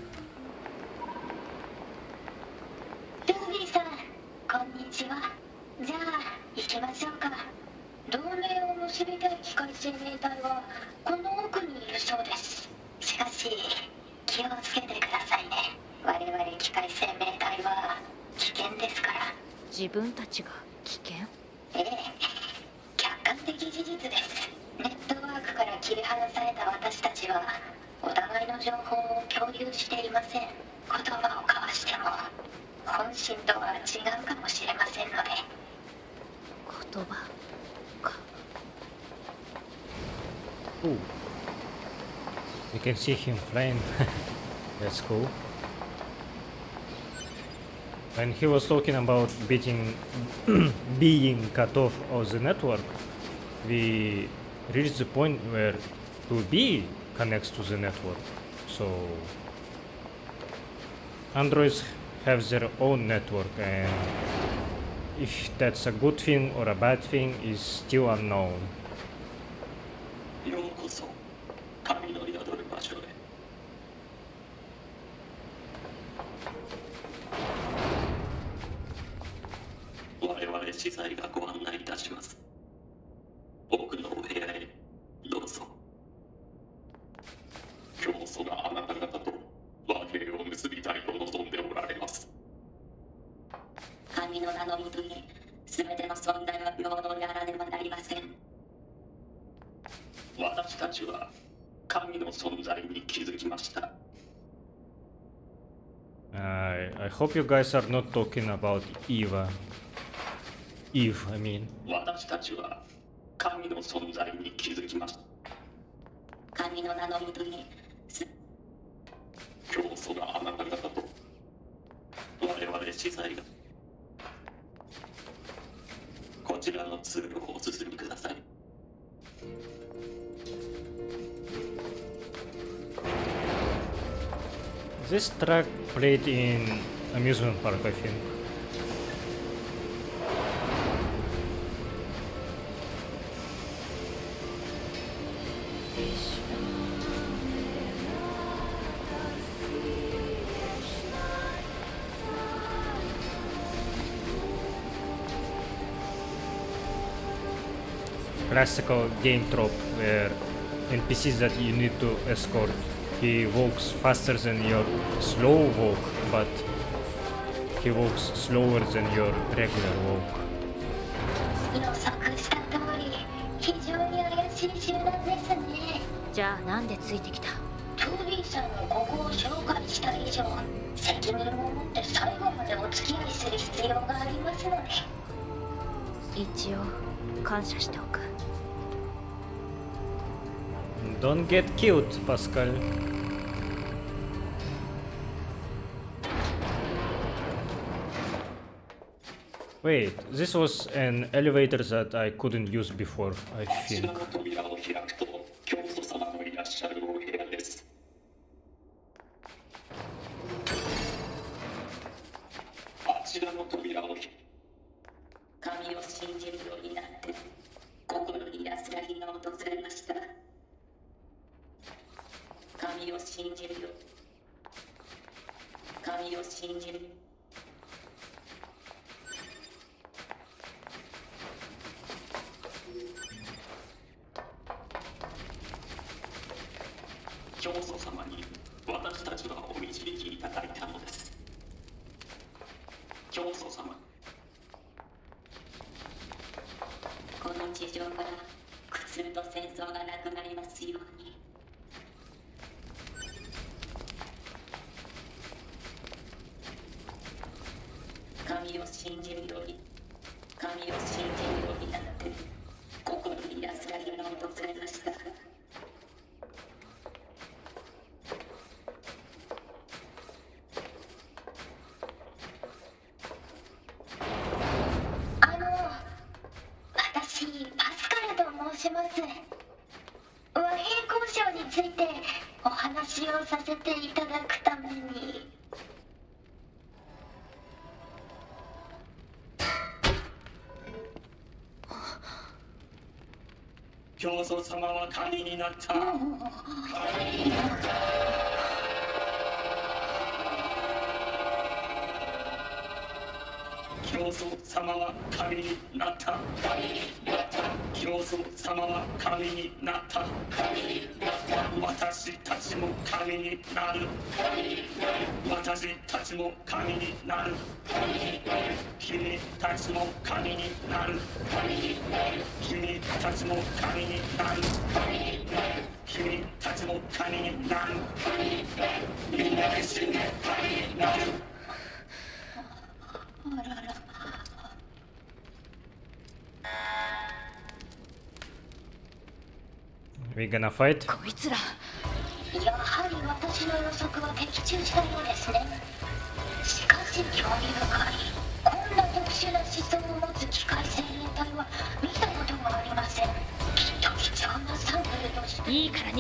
ルービーさんこんにちはじゃあ行きましょうか同盟を結びたい機械生命体はこの奥にいるそうです。しかし気をつけてくださいね。我々機械生命体は危険ですから。自分たちが危険？ええ。客観的事実です。ネットワークから切り離された私たちはお互いの情報を共有していません。言葉を交わしても本心とは違うかもしれませんので。言葉？Ooh. You can see him flying. That's cool. When he was talking about beating, being cut off of the network, we reached the point where 2B connects to the network. So androids have their own network and if that's a good thing or a bad thing is still unknown. ようこそ神の宿る場所へ。我々司祭がご案内いたします。奥のお部屋へどうぞ。教祖があなた方と和平を結びたいと望んでおられます。神の名のもとに全ての存在は平等であらねばなりません。ちは神の存在に気づきました I, I hope you guys are not talking about Eva. Eve, I mean. 私たちは神の存在に気づきました神の名のもとにす教祖があなた方と我々司資材がこちらの通路をお進み This track played in amusement park, I think. Classical game trope where NPCs that you need to escort, he walks faster than your slow walk, but he walks slower than your regular walk. 予測した通り非常に怪しい集団ですねじゃあなんでついてきたトゥービーさんのここを紹介した以上責任を持って最後までお付き合いする必要がありますので一応感謝しておく Don't get killed, Pascal. Wait, this was an elevator that I couldn't use before, I think. 教祖様は神になった。教祖様は神になった。教祖様は神になった。私たちも神になる。私たちも神になる。君たちも神になる君たちも神になる君たちも神になるみんなで死んで神になる We gonna fight? こいつら。やはり私の予測は的中したようですね。しかし興味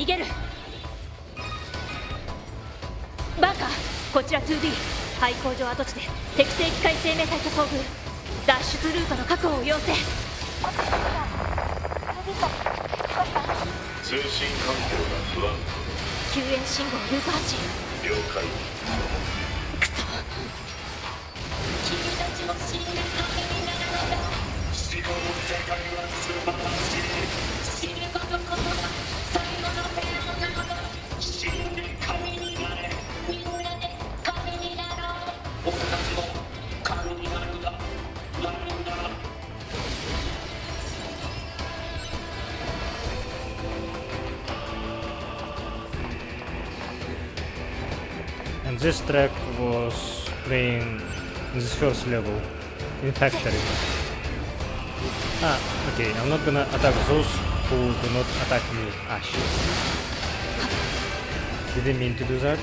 げる。バンカ。ーこちら 2D 廃工場跡地で。適正機械生命体と遭遇。脱出ルートの確保を要請。通信環境が不安救援信号ループ発信定了解。クソ君たちも死んで神になるのだ死後の世界は素晴らしい死ぬことこそが And this track was playing in this first level in factory. Ah, okay, I'm not gonna attack those who do not attack me. Ah, shit didn't mean to do that.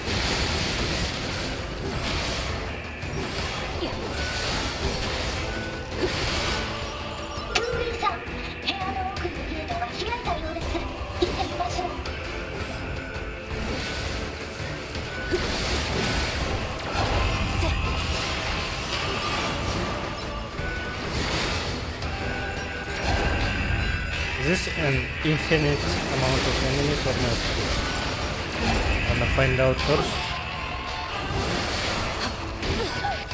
Is this an infinite amount of enemies or not? Wanna find out first?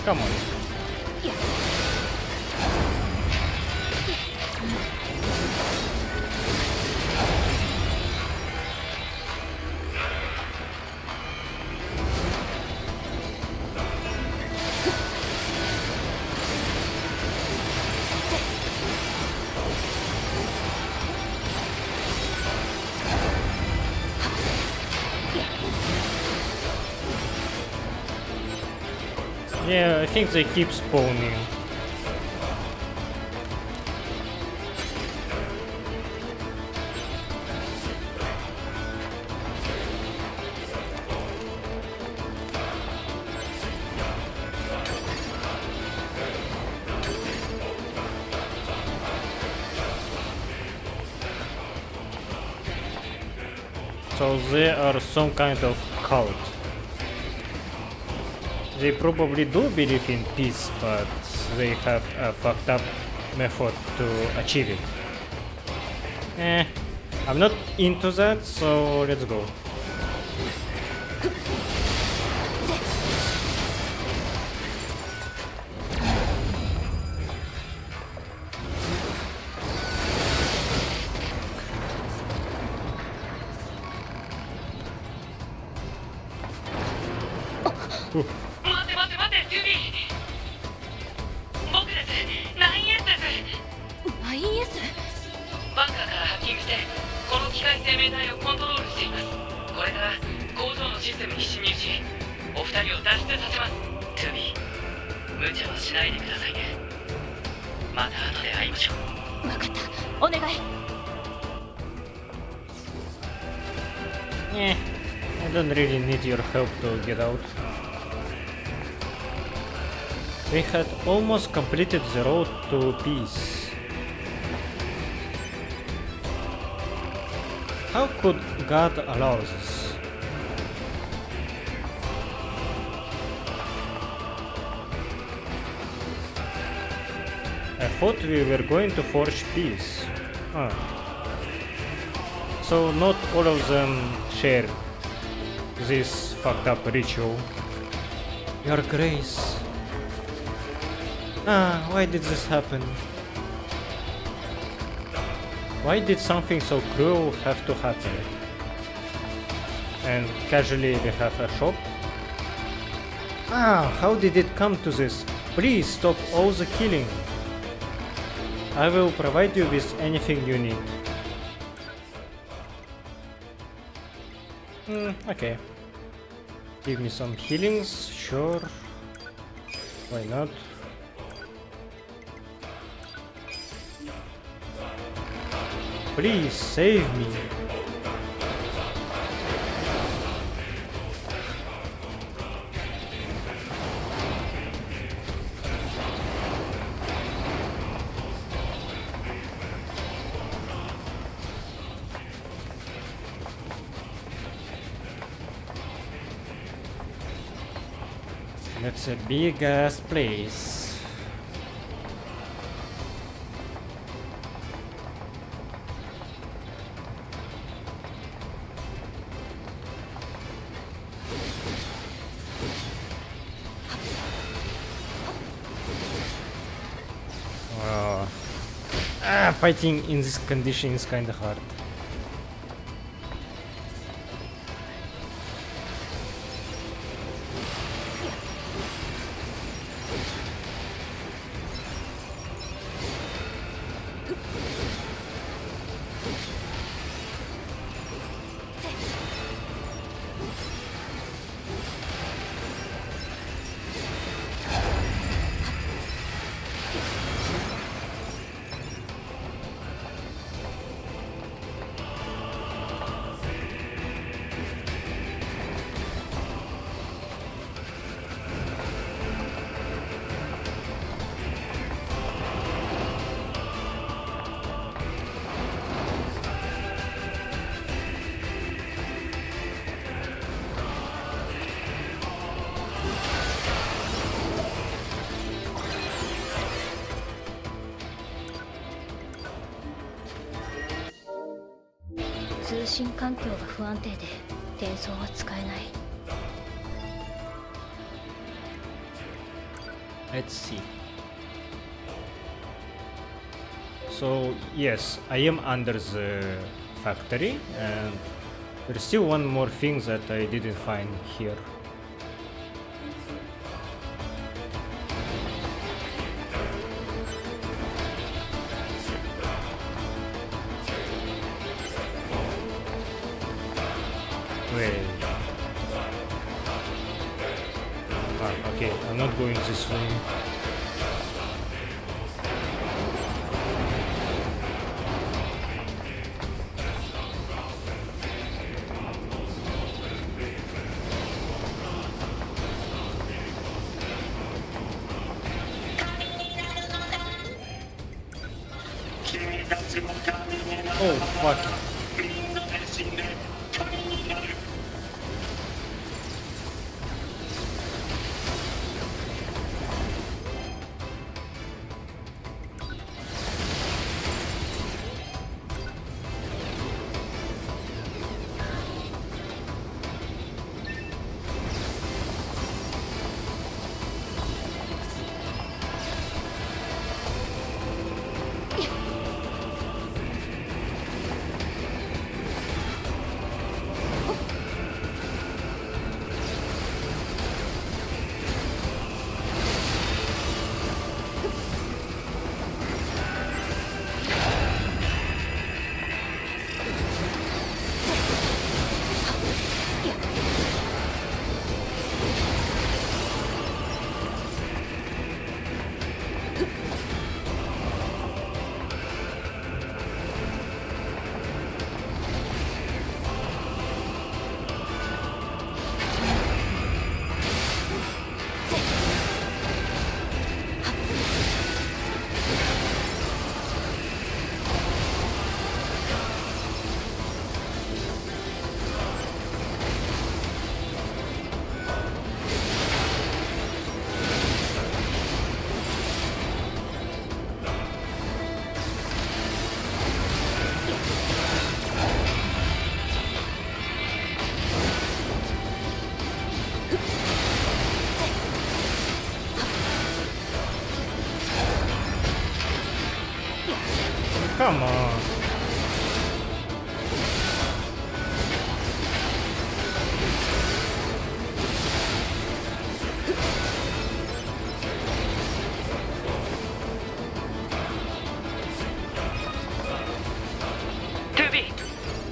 Come on. Think they keep spawning. So they are some kind of cult. They probably do believe in peace, but they have a fucked up method to achieve it. Eh, I'm not into that, so let's go. Almost completed the road to peace. How could God allow this? I thought we were going to forge peace. Ah. So not all of them share this fucked up ritual. Your Grace. Ah, why did this happen? Why did something so cruel have to happen? And casually we have a shop? Ah, how did it come to this? Please stop all the killing. I will provide you with anything you need. Hmm, okay. Give me some healings, sure. Why not? Please save me. That's a big ass place. Fighting in this condition is kinda hard. I am under the factory and there's still one more thing that I didn't find here.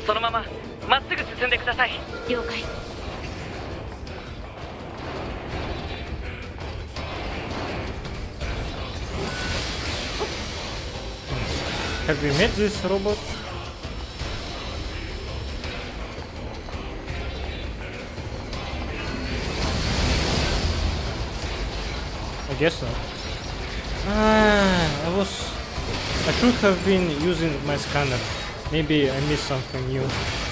そのまままっすぐ進んでください了解 Have we met this robot? I guess not. Ah, I was. I should have been using my scanner. Maybe I missed something new.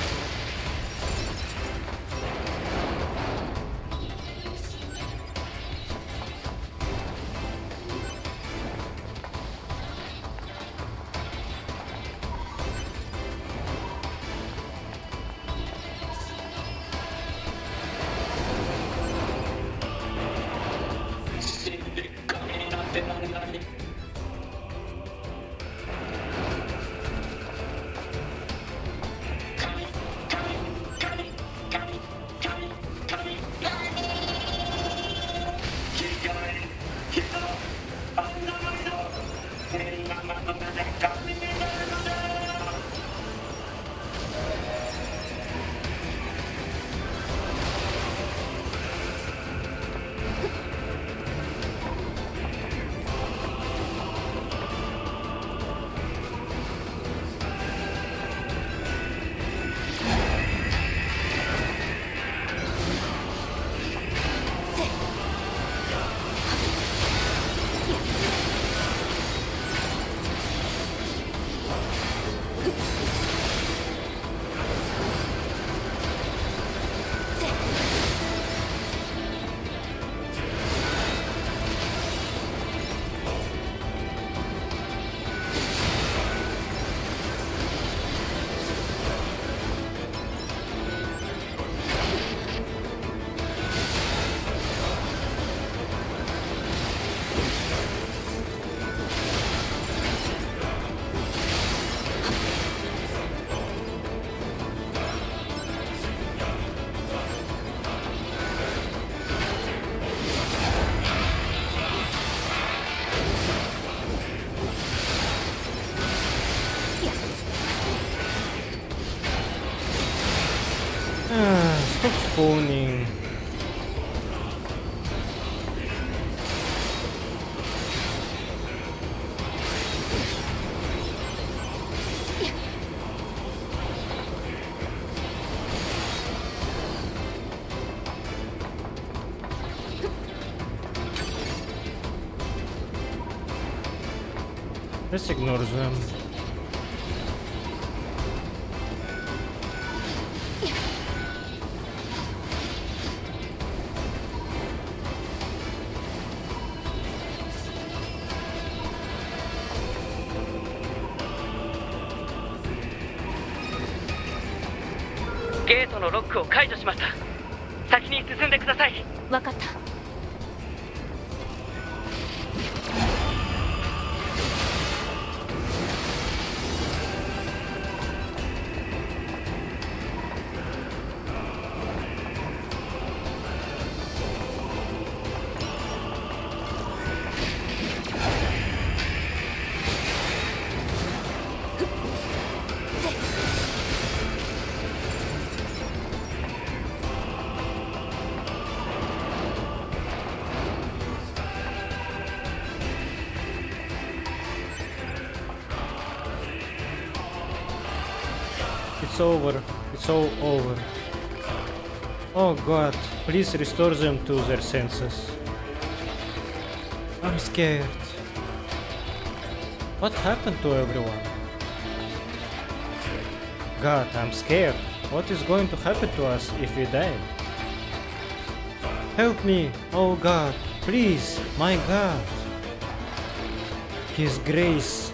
Let's ignore them. - It's over. It's all over. Oh god, please restore them to their senses. I'm scared. What happened to everyone? God, I'm scared. What is going to happen to us if we die? Help me, oh God, please, my God. His grace,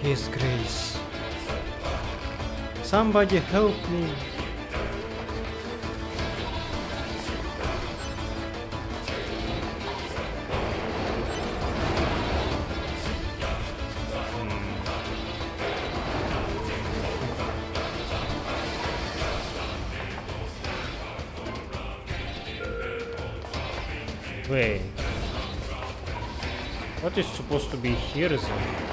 His grace. Somebody help me. Hmm. Wait. What is supposed to be here then?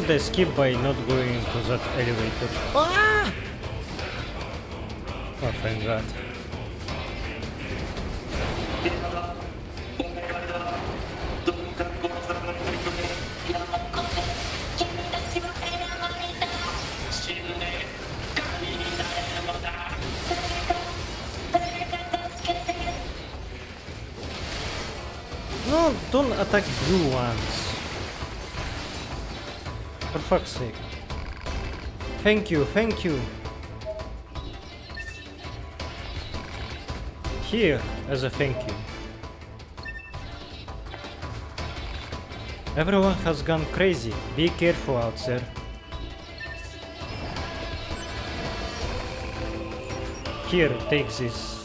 did I skip by not going to that elevator? Ah! Oh, thank God. No, don't attack blue one. Fuck's sake. Thank you, thank you. Here as a thank you. Everyone has gone crazy. Be careful out there. Here, take this.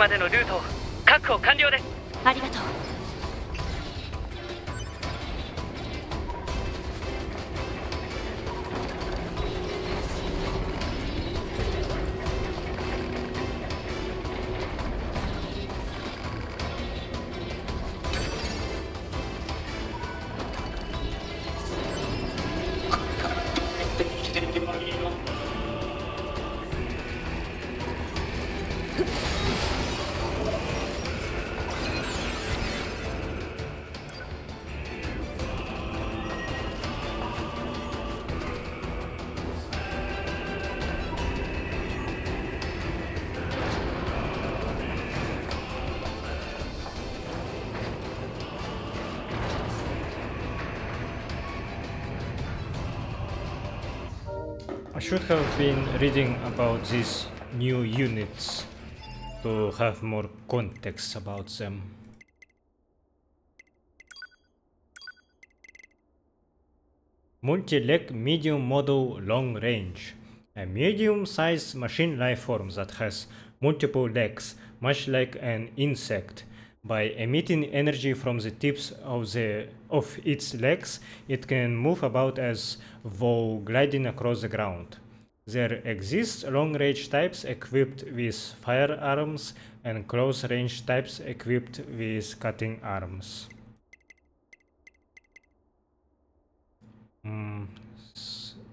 までのルート確保完了です。ありがとう。Should have been reading about these new units to have more context about them. Multi-leg medium model long range. A medium-sized machine life form that has multiple legs, much like an insect. By emitting energy from the tips of, the, of its legs, it can move about as though gliding across the ground. There exist long-range types equipped with firearms and close-range types equipped with cutting arms. Mm,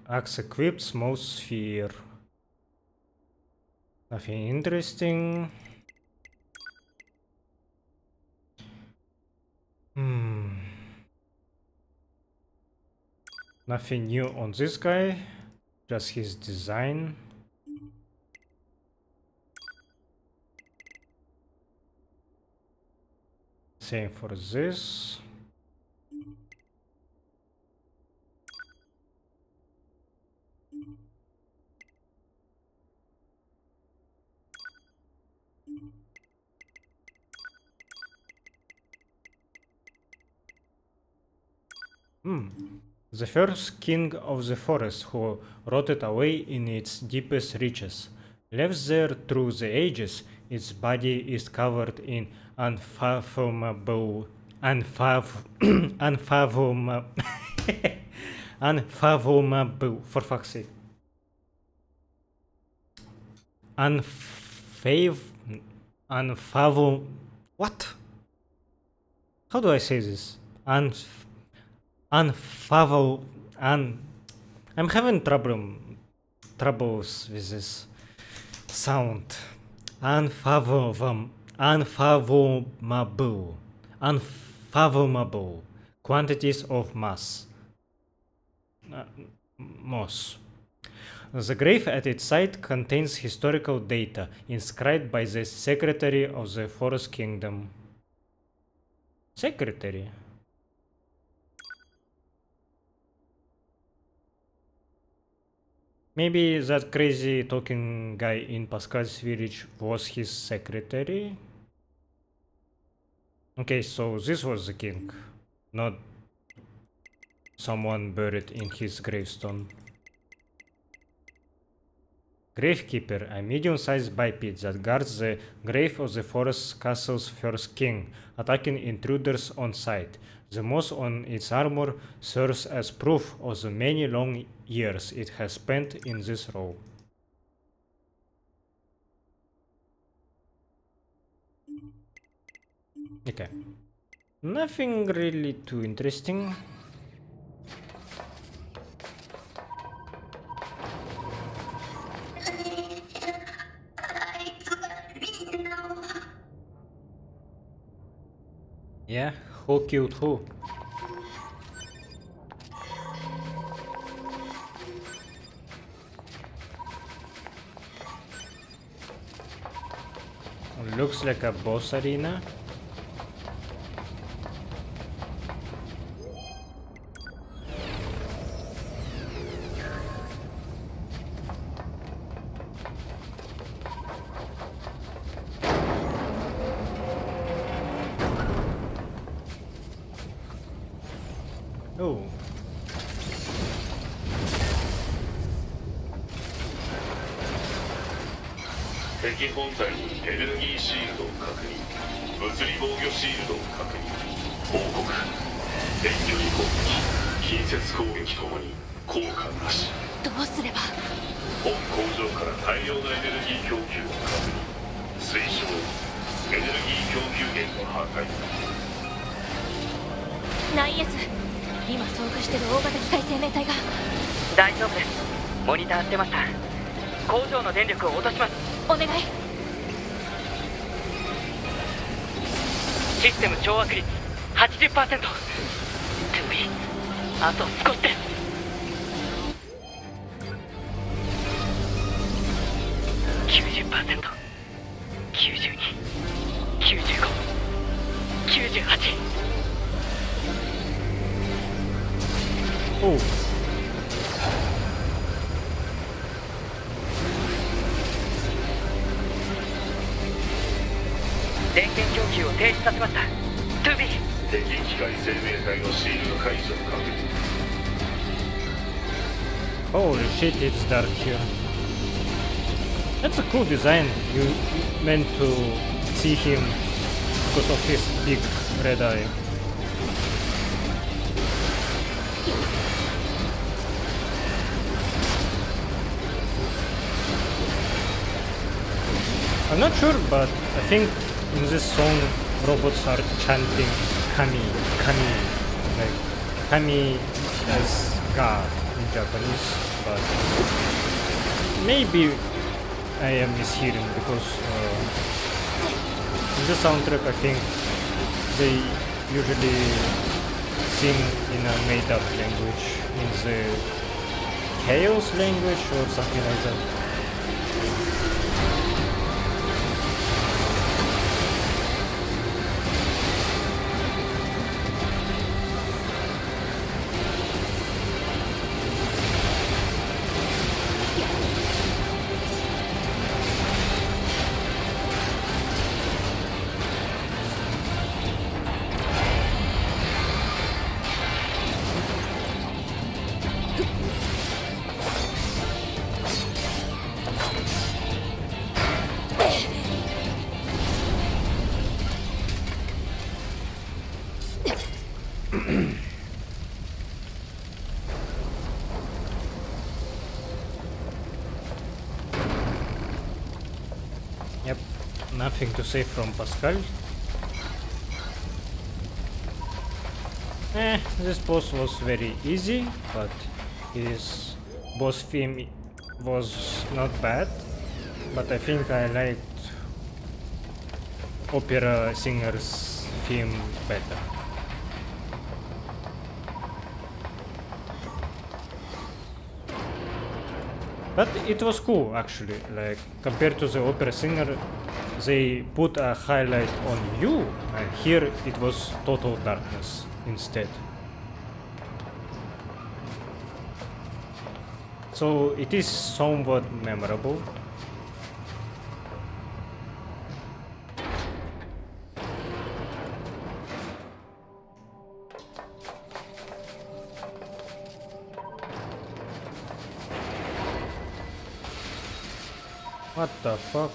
axe equipped small sphere. Nothing interesting. Hmm. Nothing new on this guy, just his design. Same for this. Hmm. The first king of the forest who rotted away in its deepest reaches. Left there through the ages, its body is covered in unfathomable, unfath, unfathomable, unfathomable, for fuck's sake. Unfav, unfathom, What? How do I say this? Unf unfathom un I'm having trouble troubles with this sound. Unfathom unfathomable unfathomable quantities of mass. Uh, moss. The grave at its site contains historical data inscribed by the Secretary of the Forest Kingdom. Secretary? Maybe that crazy talking guy in Pascal's village was his secretary? Okay, so this was the king, not someone buried in his gravestone. Gravekeeper, a medium-sized biped that guards the grave of the forest castle's first king, attacking intruders on sight. The moss on its armor serves as proof of the many long years it has spent in this role. Okay. Nothing really too interesting. Yeah, who killed who? Looks like a boss arena. Think in this song robots are chanting Kami, Kami, like Kami as God in Japanese, but maybe I am mishearing because uh, in the soundtrack I think they usually sing in a made up language, in the chaos language or something like that. nothing to say from Pascal. Eh, this boss was very easy, but his boss theme was not bad. But I think I liked opera singer's theme better. But it was cool actually, like compared to the opera singer they put a highlight on you, and here it was total darkness instead. So it is somewhat memorable. What the fuck?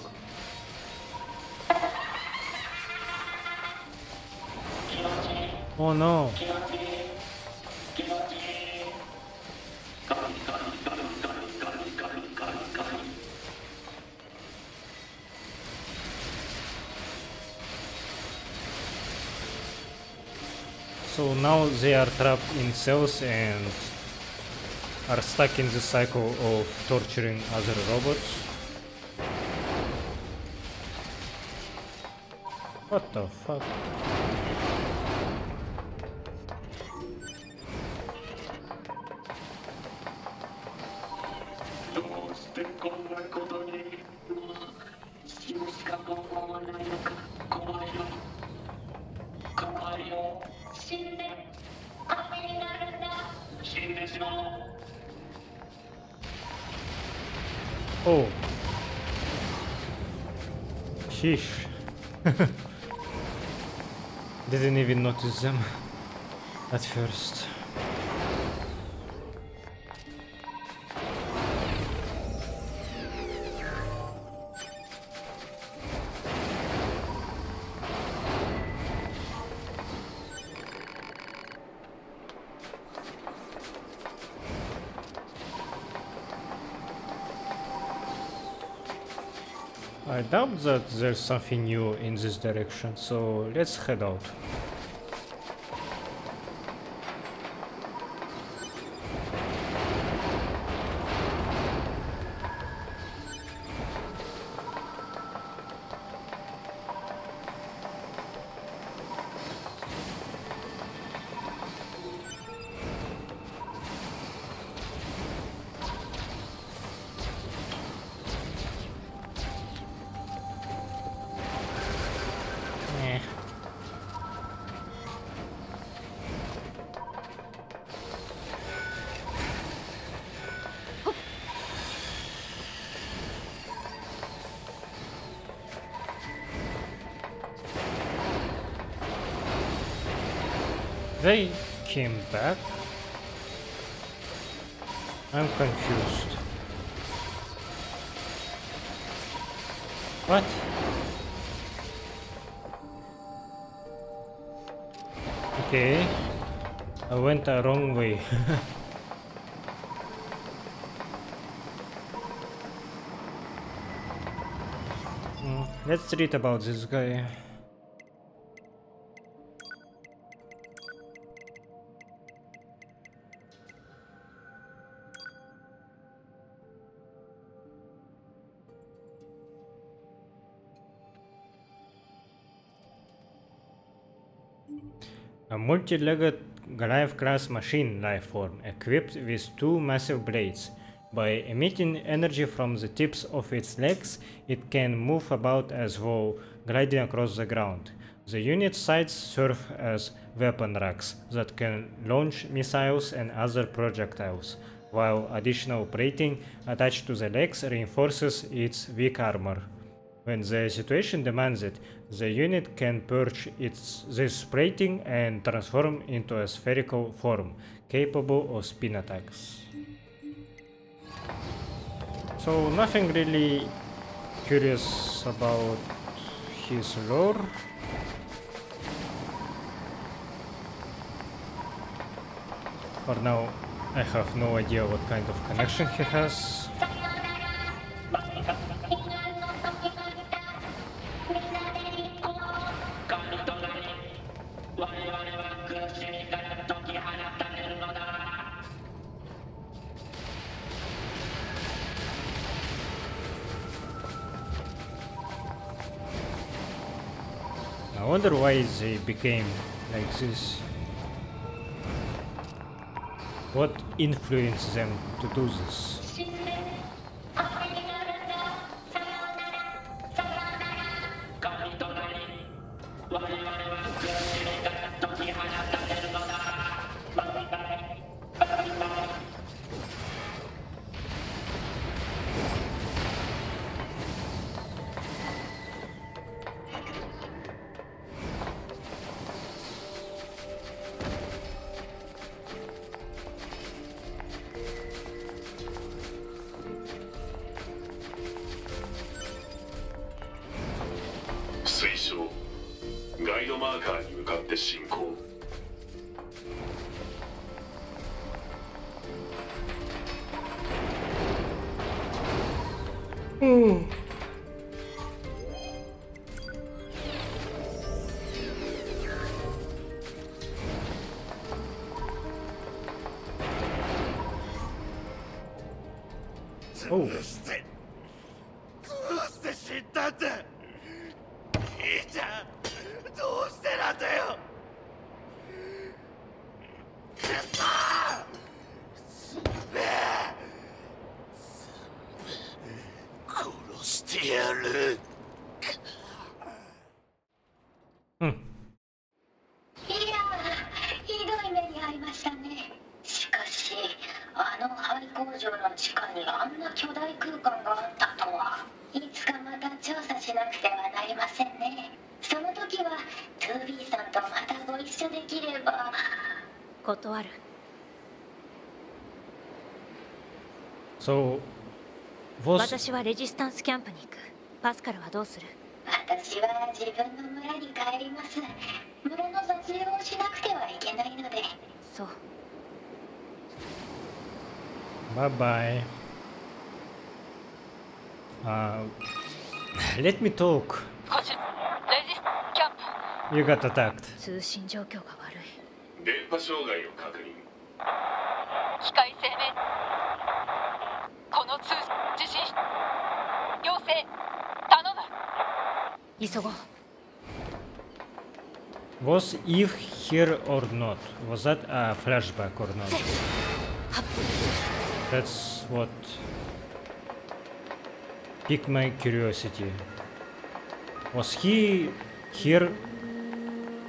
Oh no. So now they are trapped in cells and are stuck in the cycle of torturing other robots. What the fuck? Them at first. I doubt that there's something new in this direction, so let's head out. Back. I'm confused. What? Okay. I went the wrong way. Mm, Let's read about this guy. Multi-legged Goliath-class machine lifeform equipped with two massive blades. By emitting energy from the tips of its legs, it can move about as though gliding across the ground. The unit's sides serve as weapon racks that can launch missiles and other projectiles, while additional plating attached to the legs reinforces its weak armor. When the situation demands it, the unit can purge its, this plating and transform into a spherical form, capable of spin attacks. So nothing really curious about his lore. For now, I have no idea what kind of connection he has. They became like this. What influenced them to do this? マーカーに向かって進行。私はレジスタンスキャンプに行く。パスカルはどうする？私は自分の村に帰ります。村の撮影をしなくてはいけないので。そう. Uh, let me talk. こちらレジスキャンプ You got attacked. 通信状況が悪い。電波障害を確認 急ごう Was Eve here or not? Was that a flashback or not? That's what piqued my curiosity. Was he here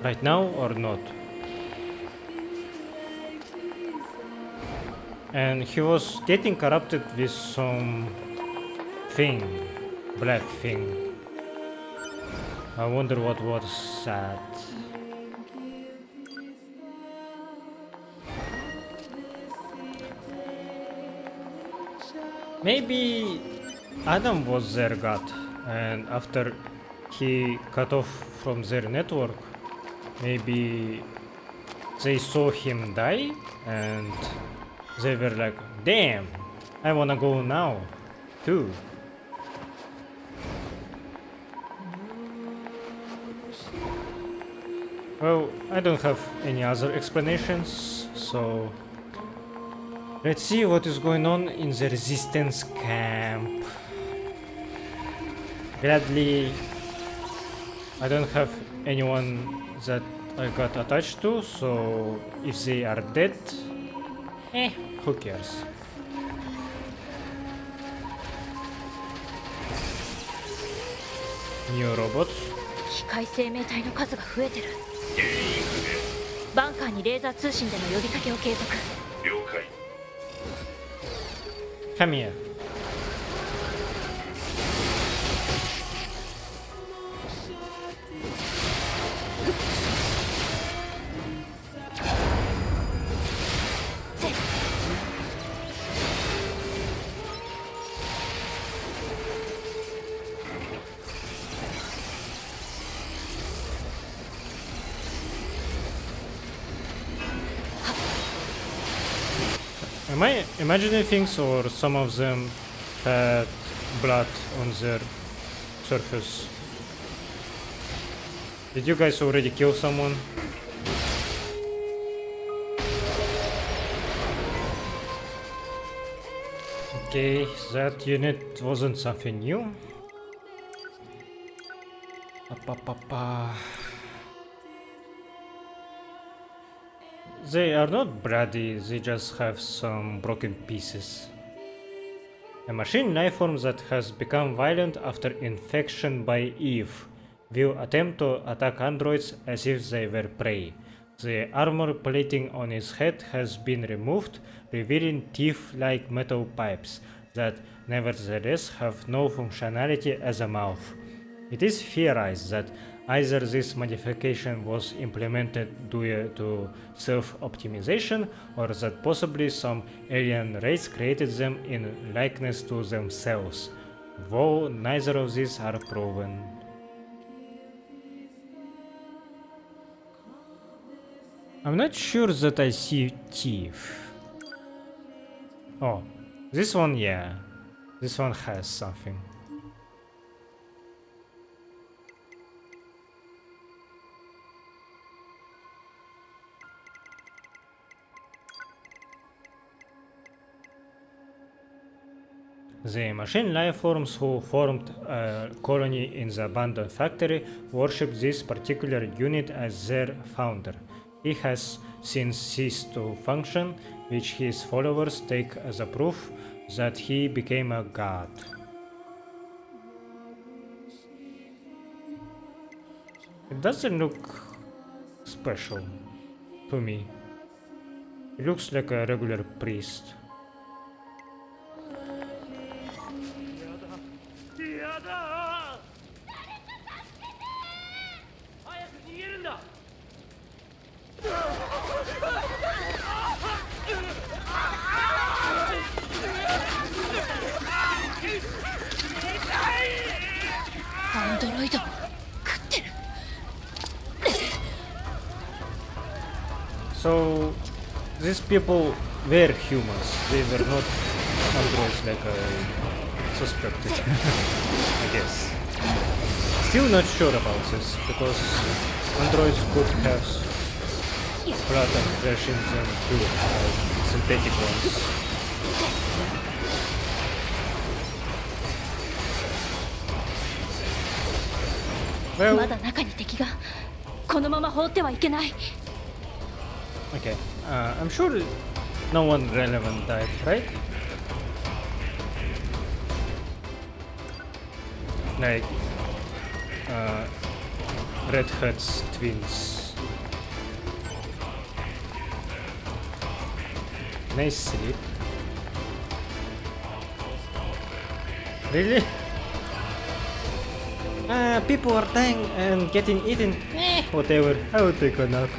right now or not? And he was getting corrupted with some thing, black thing. I wonder what was that. Maybe Adam was their god, and after he cut off from their network, maybe they saw him die and they were like, damn, I wanna go now, too. Well, I don't have any other explanations, so let's see what is going on in the resistance camp. Gladly, I don't have anyone that I got attached to, so if they are dead, eh, who cares? New robots. 機械生命体の数が増えてる原因不 バンカーにレーザー通信での呼びかけを継続了解 Come here. I imagining things or some of them had blood on their surface? Did you guys already kill someone? Okay, that unit wasn't something new. Up, up, up, they are not bloody, they just have some broken pieces. A machine life form that has become violent after infection by Eve will attempt to attack androids as if they were prey. The armor plating on its head has been removed, revealing teeth-like metal pipes that nevertheless have no functionality as a mouth. It is theorized that either this modification was implemented due to self-optimization or that possibly some alien race created them in likeness to themselves, though neither of these are proven. I'm not sure that I see teeth. Oh, this one, yeah. This one has something. The machine life forms who formed a colony in the abandoned factory worship this particular unit as their founder. He has since ceased to function, which his followers take as a proof that he became a god. It doesn't look special to me. It looks like a regular priest. So these people were humans. They were not androids like I suspected. I guess. Still not sure about this because androids could have proton versions and two uh, synthetic ones. Well, okay, uh, I'm sure no one relevant died, right? Like, uh, Red Hat's twins. Nice sleep. Really? Ah, people are dying and getting eaten. Eh, whatever. I will take a nap.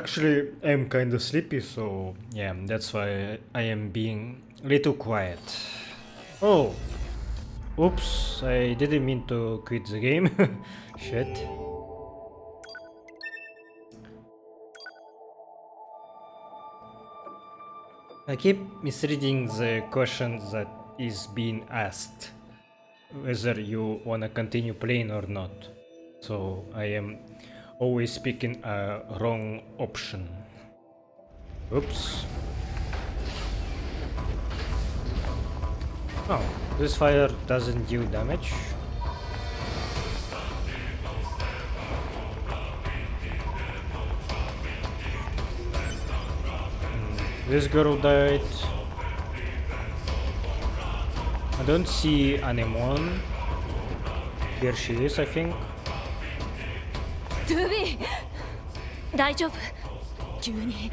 Actually, I'm kind of sleepy, so yeah, that's why I am being a little quiet. Oh, oops, I didn't mean to quit the game. Shit. I keep misreading the question that is being asked whether you wanna continue playing or not. So I am always picking a wrong option. Oops. Oh, this fire doesn't deal damage. Hmm, This girl died. I don't see anyone. Here she is, I think. トゥービー大丈夫急に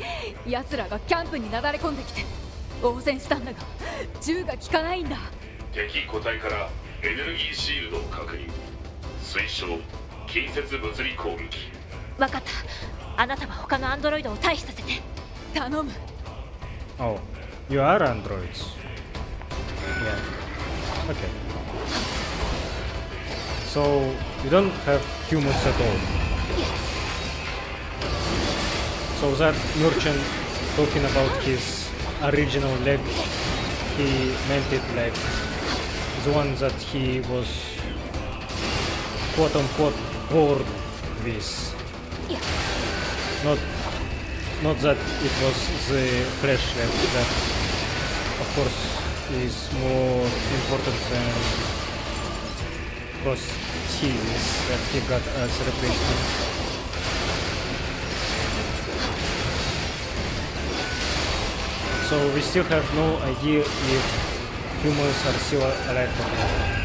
奴らがキャンプになだれ込んできて 応戦したんだが銃が効かないんだ敵個体からエネルギーシールドを確認推奨近接物理攻撃分かったあなたは他のアンドロイドを退避させて頼む Oh, you are androids. Yeah. Okay. So you don't have humans at all. So that merchant talking about his original leg, he meant it like the one that he was quote unquote born with. Not not that it was the flesh leg that of course is more important than boss cheese that he got as replacement. So we still have no idea if humans are still alive or not.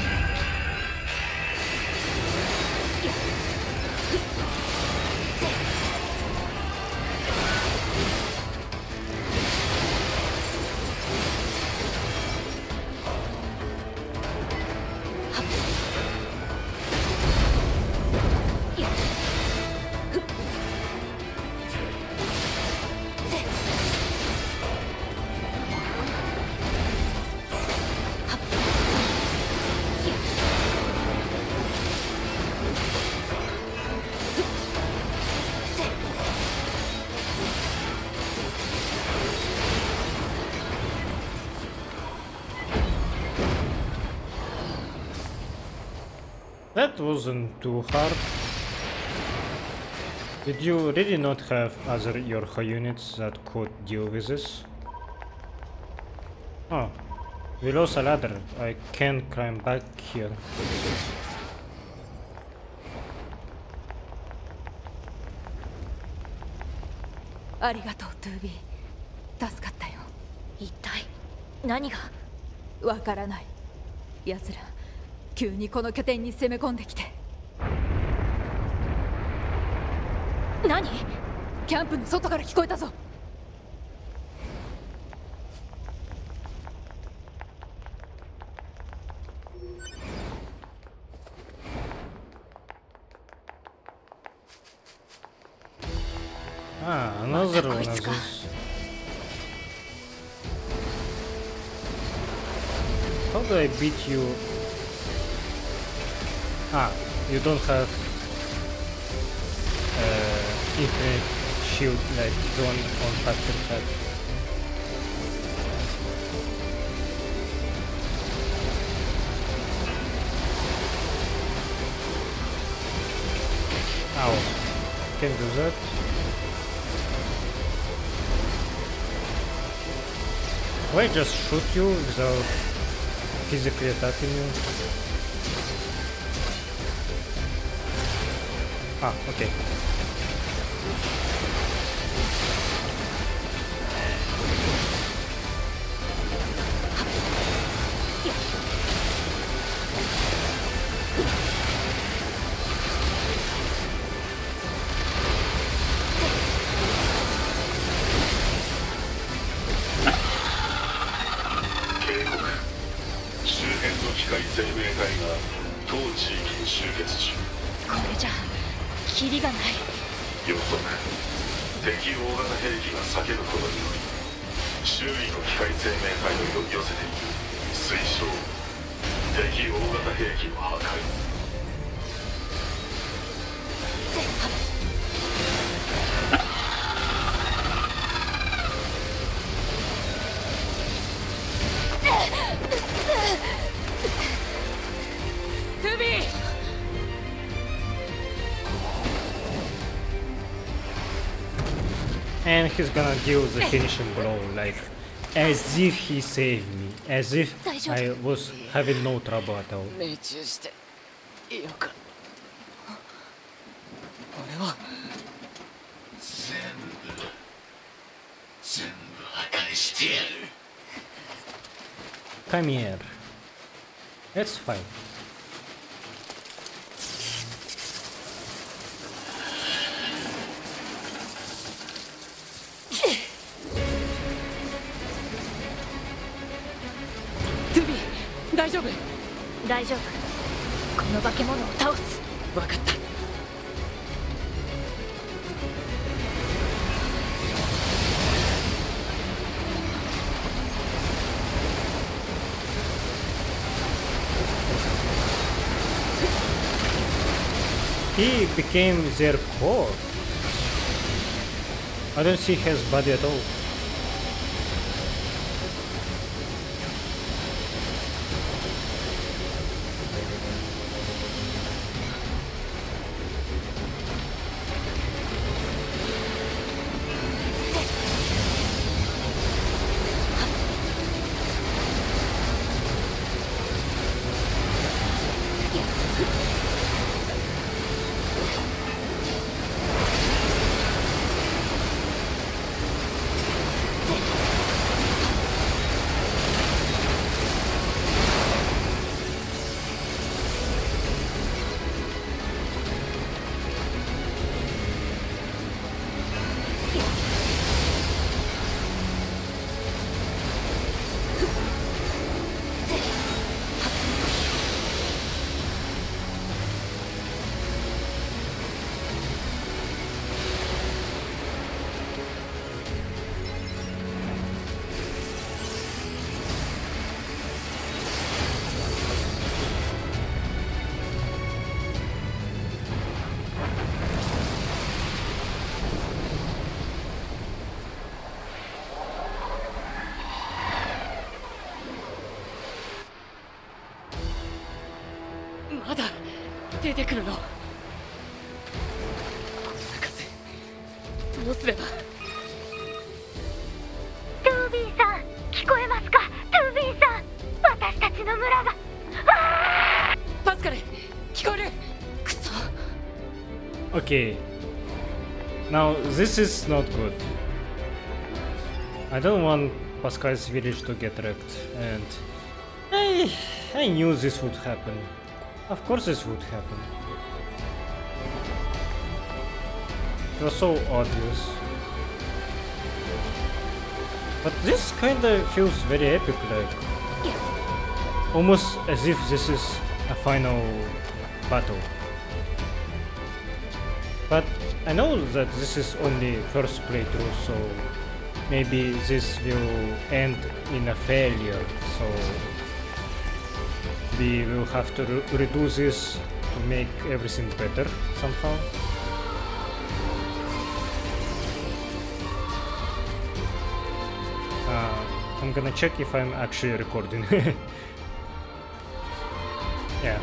too hard. Did you really not have other Yorha units that could deal with this? Oh, we lost a ladder. I can't climb back here.ありがとうトゥービー助かったよ一体何がわからない奴ら急にこの拠点に攻め込んできて 何キャンプの外から聞こえたぞ Ah, another one of こいつか those. How do I beat you? Ah, you don't have uh, shield like the one on Factor had. Ow. Can do that. Why just shoot you without physically attacking you? Ah, okay. And he's gonna deal the finishing blow, like as if he saved me, as if I was having no trouble at all. 命中してよかった俺は全部全部破壊してやる Come here. 大丈夫大丈夫この化け物を倒す分かった「He became their core. I don't see his body at all. This is not good. I don't want Pascal's village to get wrecked, and I I knew this would happen. Of course this would happen. It was so obvious. But this kinda feels very epic, like almost as if this is a final battle. But I know that this is only first playthrough, so maybe this will end in a failure. So we will have to re- redo this to make everything better somehow. Uh, I'm gonna check if I'm actually recording. yeah,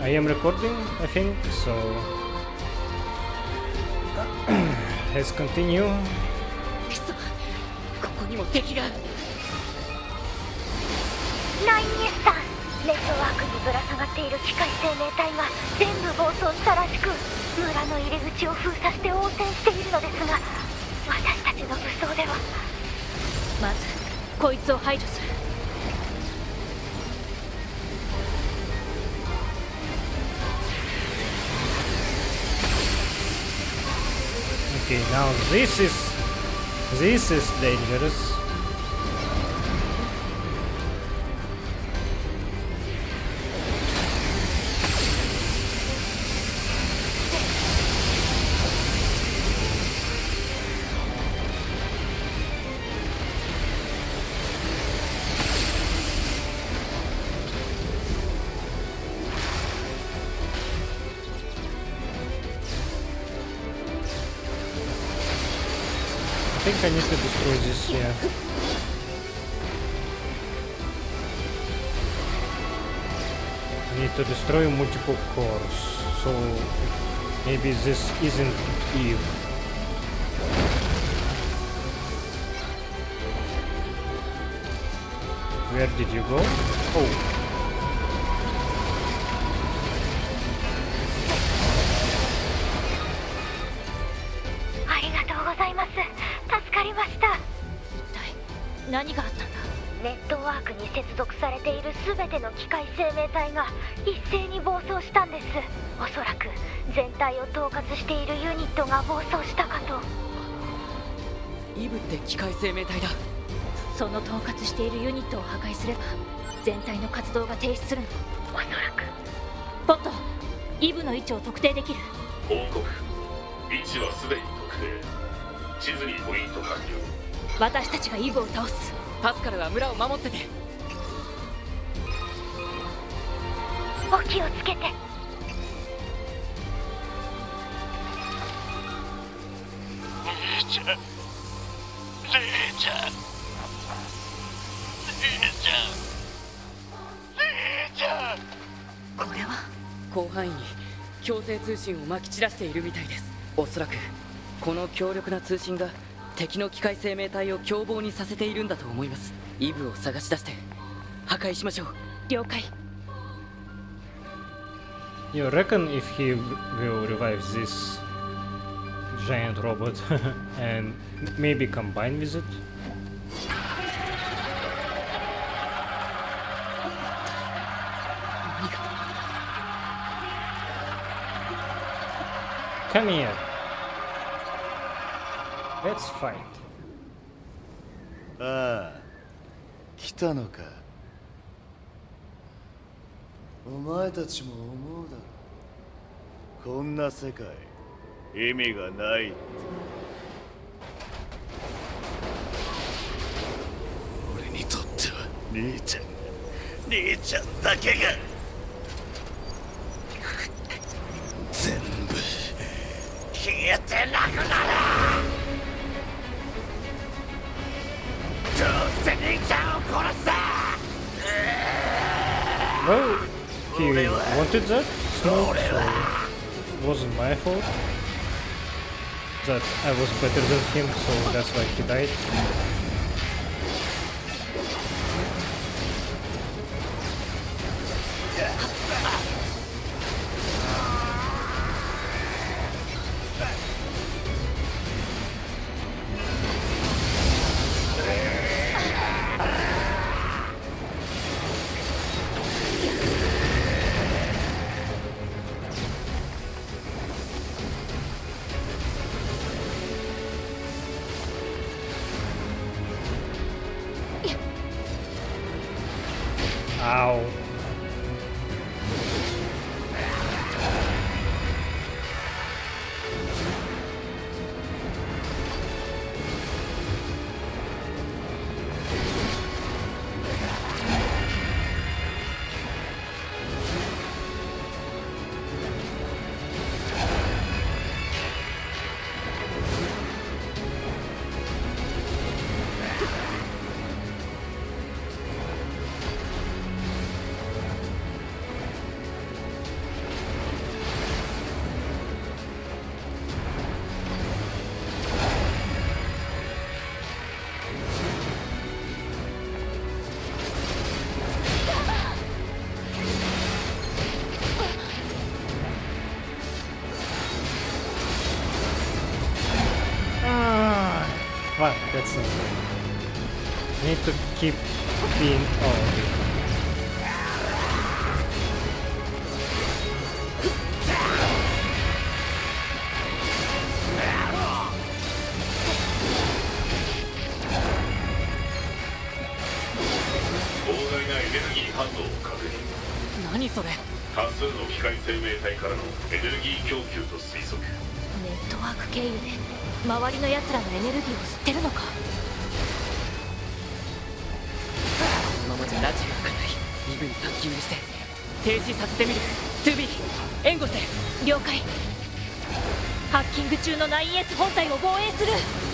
I am recording, I think, so let's continue. くそここにも敵がナインエスさんネットワークにぶら下がっている機械生命体が全部暴走したらしく村の入り口を封鎖して応戦しているのですが私たちの武装では。まずこいつを排除する。Okay, now this is this is dangerous. してやる need to destroy multiple cores so maybe this isn't Eve where did you go? oh 助かりました何があったんだ？ネットワークに接続されている全ての機械生命体が一斉に暴走したんです。おそらく全体を統括しているユニットが暴走したかと。イブって機械生命体だ。その統括しているユニットを破壊すれば全体の活動が停止するの。おそらく。ポットイブの位置を特定できる。報告。位置はすでに特定。地図にポイント完了私たちがイブを倒す。パスカルは村を守ってて。お気をつけて。姉ちゃん姉ちゃん姉ちゃん姉ちゃん。これは？広範囲に強制通信をまき散らしているみたいです。おそらくこの強力な通信が敵の機械生命体を凶暴にさせているんだと思いますイブを探し出して破壊しましょう了解 You reckon if he will revive this giant robot and maybe combine with it? Come here. Let's fight. ああ。来たのか。お前たちも思うだろ。こんな世界意味がないって。俺にとっては兄ちゃん。が兄ちゃんだけが。全部。消えてなくなる Well, he wanted that, so, wasn't my fault that I was better than him, so that's why he died.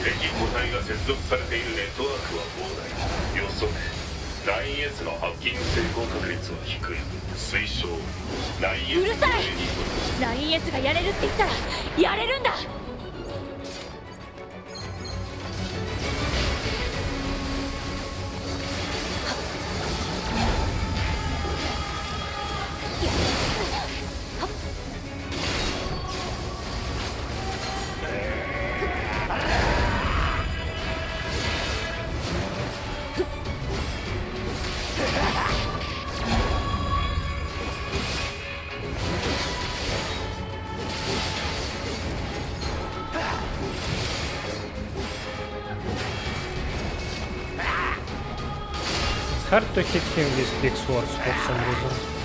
敵個体が接続されているネットワークは膨大。予測 9S のハッキング成功確率は低い。推奨。9S うるさい。9S がやれるって言ったらやれるんだ。keep hearing these big swords for some reason.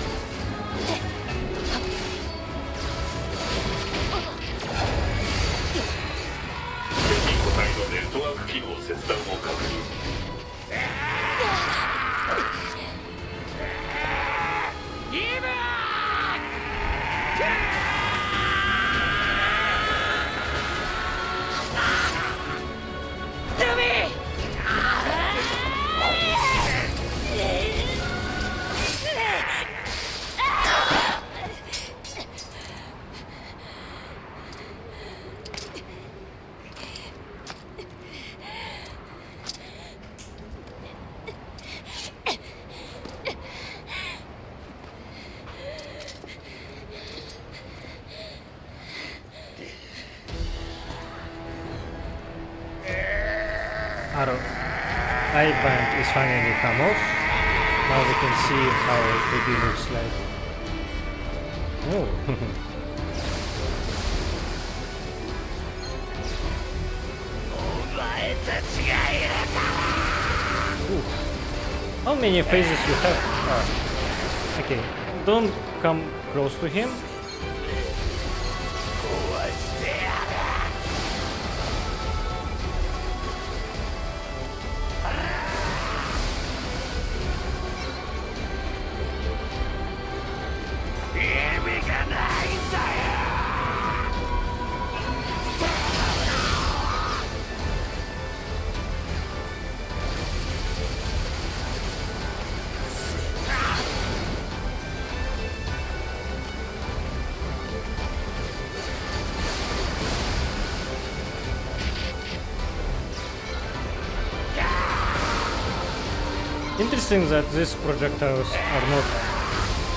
Interesting that these projectiles are not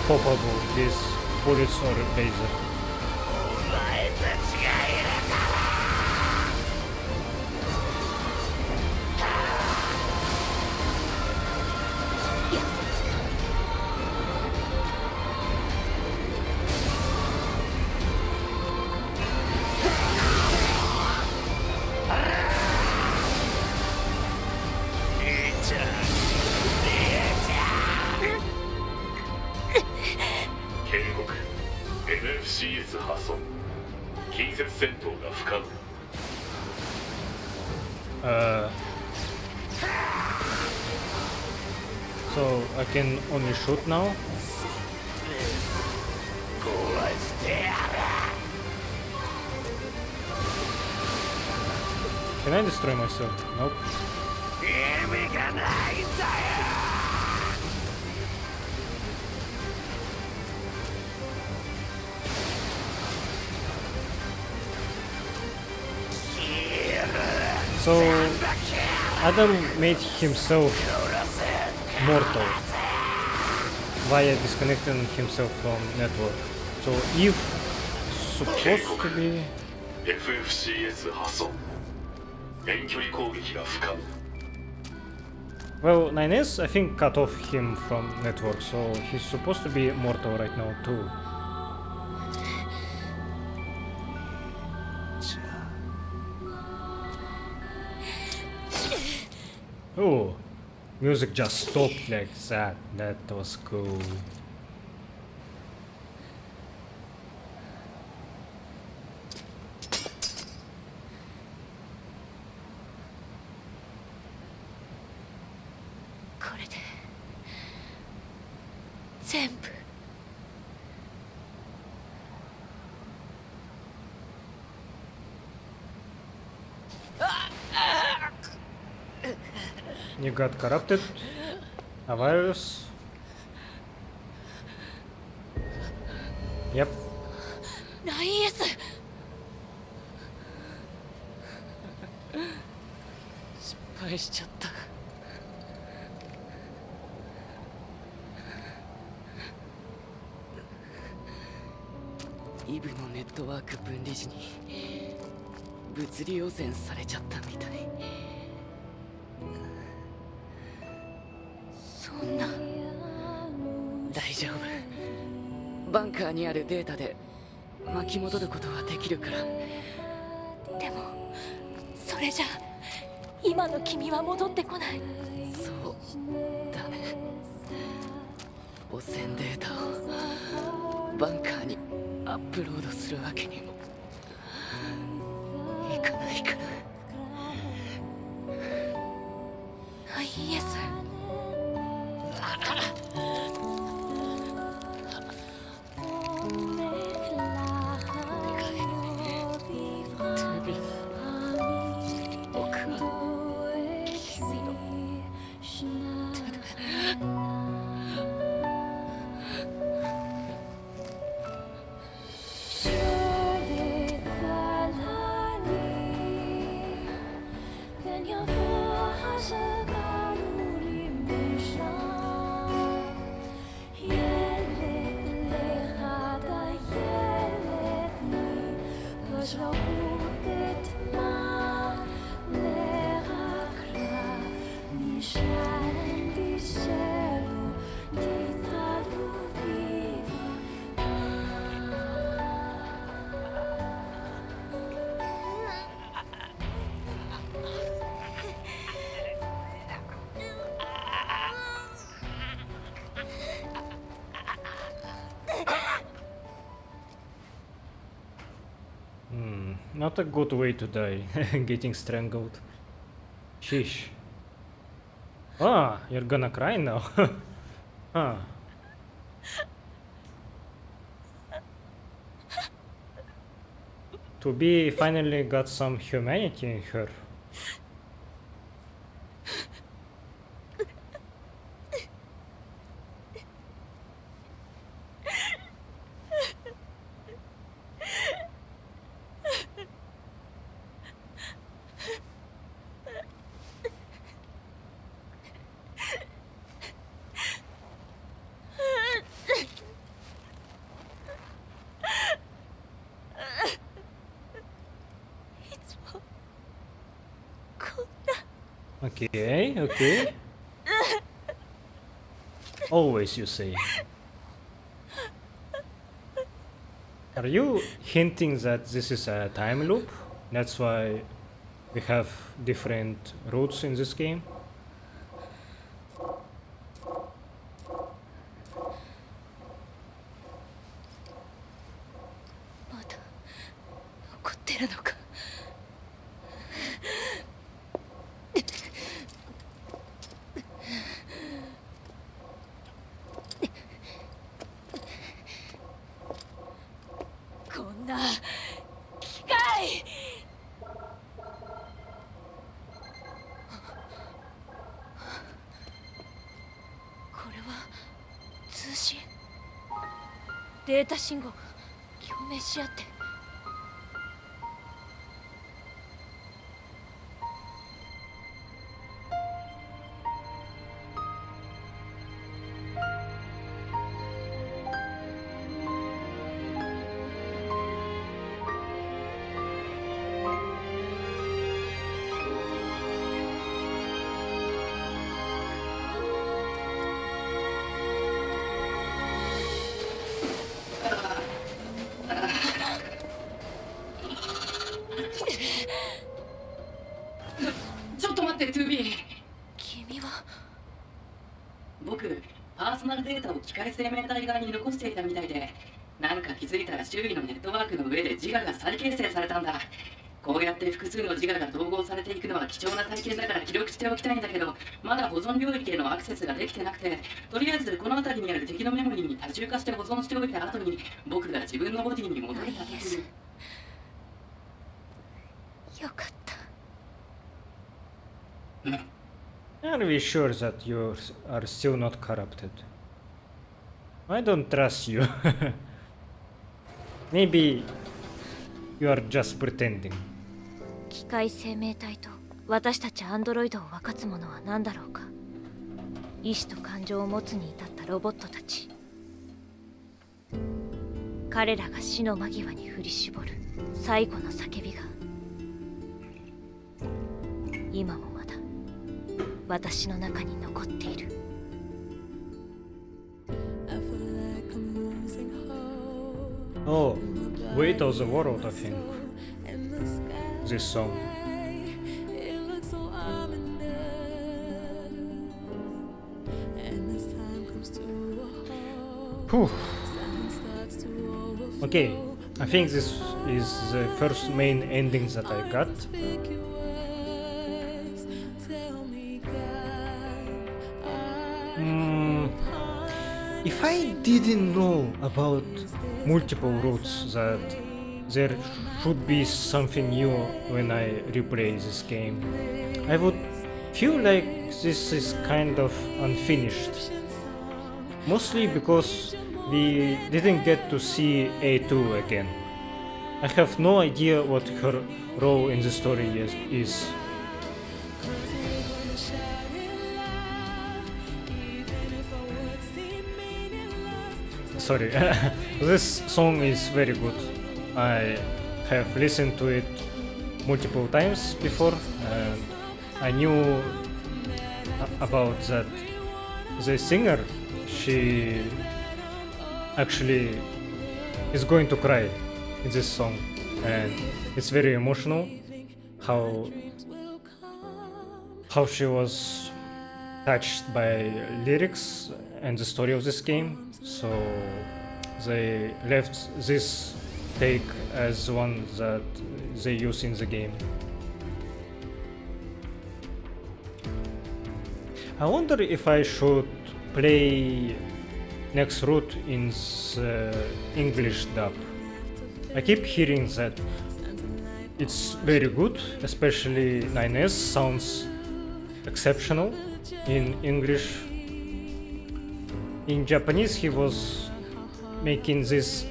poppable with bullets or laser. Shoot now. Can I destroy myself? Nope. So Adam made himself mortal via disconnecting himself from network. So if supposed to be FFCS 破損遠距離攻撃が不可能 well 9S I think cut off him from network so he's supposed to be mortal right now too. Music just stopped like that. That was cool. This You got corrupted? A virus? Yep. 9S 失敗しちゃったイブのネットワーク分離時に物理汚染されちゃったバンカーにあるデータで巻き戻ることはできるから。でもそれじゃ今の君は戻ってこない。そうだね。汚染データをバンカーにアップロードするわけにも not a good way to die, getting strangled. Sheesh. Ah, you're gonna cry now. huh. 2B finally got some humanity in her. Okay. Always you say. Are you hinting that this is a time loop? That's why we have different routes in this game? ちょっと待ってトゥービー君は僕パーソナルデータを機械生命体側に残していたみたいでなんか気づいたら周囲のネットワークの上で自我が再形成されたんだ。こうやって複数の自我が統合されていくのは貴重な体験だから記録しておきたいんだけどまだ保存領域へのアクセスができてなくてとりあえずこの辺りにある敵のメモリーに多重化して保存しておいた後に僕が自分のボディに戻れた時によかった。Are we sure that you are still not corrupted? I don't trust you. Maybe you are just pretending. 機械生命体と私たちアンドロイドを分かつものは何だろうか意志と感情を持つに至ったロボットたち彼らが死の間際に振り絞る最後の叫びが今も私の中に残っているお、oh, Weight of the World, I think. This song. Whew. Okay, I think this is the first main ending that I got. If I didn't know about multiple routes that there should be something new when I replay this game, I would feel like this is kind of unfinished. Mostly because we didn't get to see A2 again. I have no idea what her role in the story is. Sorry, this song is very good. I have listened to it multiple times before, and I knew about that. The singer, she actually is going to cry in this song, and it's very emotional. How how she was touched by lyrics and the story of this game. So they left this take as one that they use in the game. I wonder if I should play next route in the English dub. I keep hearing that it's very good, especially 9S sounds exceptional in English. In Japanese, he was making this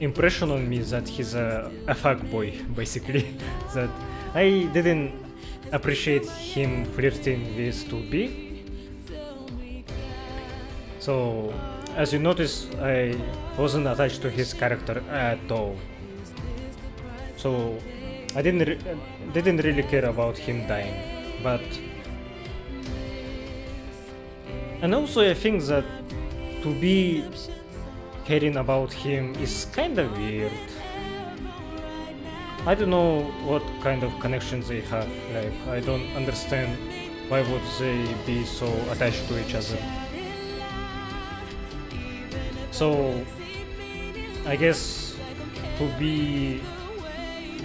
impression on me that he's a, a fuck boy, basically. that I didn't appreciate him flirting with 2B. So, as you notice, I wasn't attached to his character at all. So, I didn't re- didn't really care about him dying, but And also I think that 2B caring about him is kinda weird. I don't know what kind of connections they have, like I don't understand why would they be so attached to each other. So I guess to be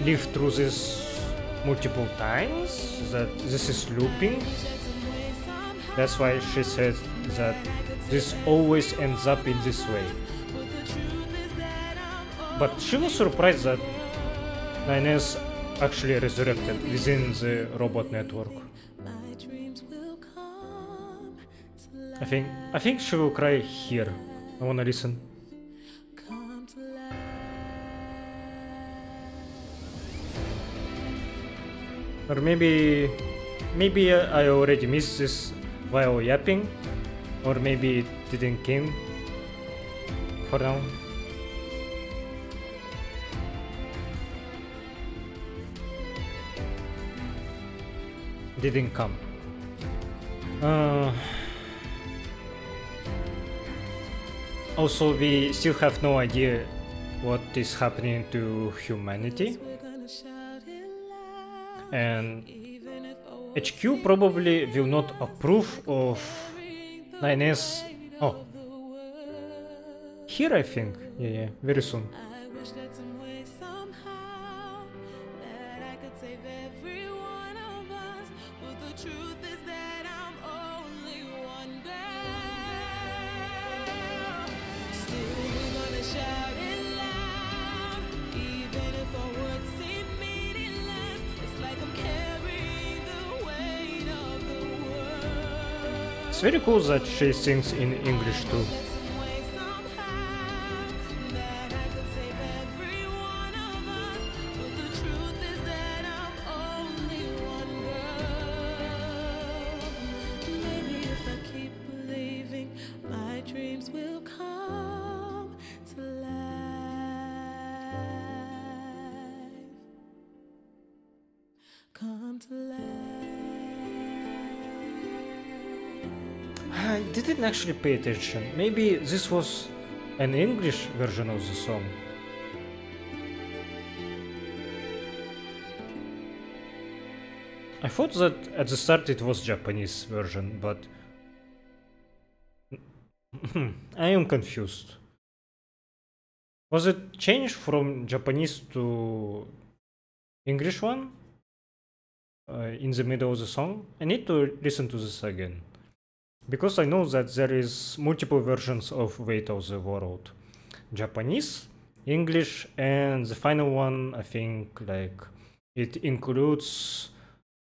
live through this multiple times that this is looping that's why she said that this always ends up in this way. But she was surprised that 9s actually resurrected within the robot network. I think I think she will cry here. I wanna listen. Or maybe, maybe I already missed this while yapping, or maybe it didn't came for now. Didn't come. Uh, also, we still have no idea what is happening to humanity and HQ probably will not approve of 9S. Oh, here I think. Yeah, yeah, very soon. It's very cool that she sings in English too. Actually pay attention. Maybe this was an English version of the song. I thought that at the start it was Japanese version, but I am confused. Was it changed from Japanese to English one uh, in the middle of the song? I need to listen to this again because I know that there is multiple versions of Weight of the World. Japanese, English, and the final one, I think, like, it includes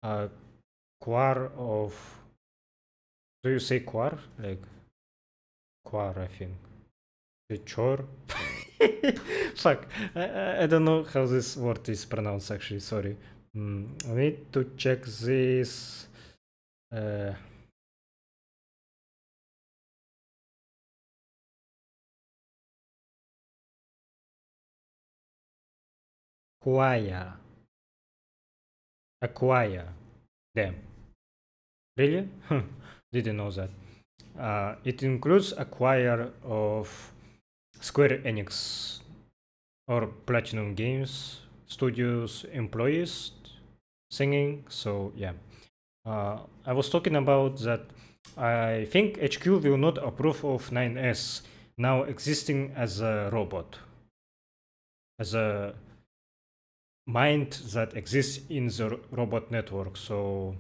a quar of, do you say quar? Like, quar, I think. The chor? Fuck, I, I don't know how this word is pronounced actually, sorry. Mm, I need to check this. Uh, Acquire. Acquire them. Really? Didn't know that. Uh, it includes acquire of Square Enix or Platinum Games Studios employees singing. So yeah, uh, I was talking about that. I think HQ will not approve of 9S now existing as a robot, as a mind that exists in the robot network. So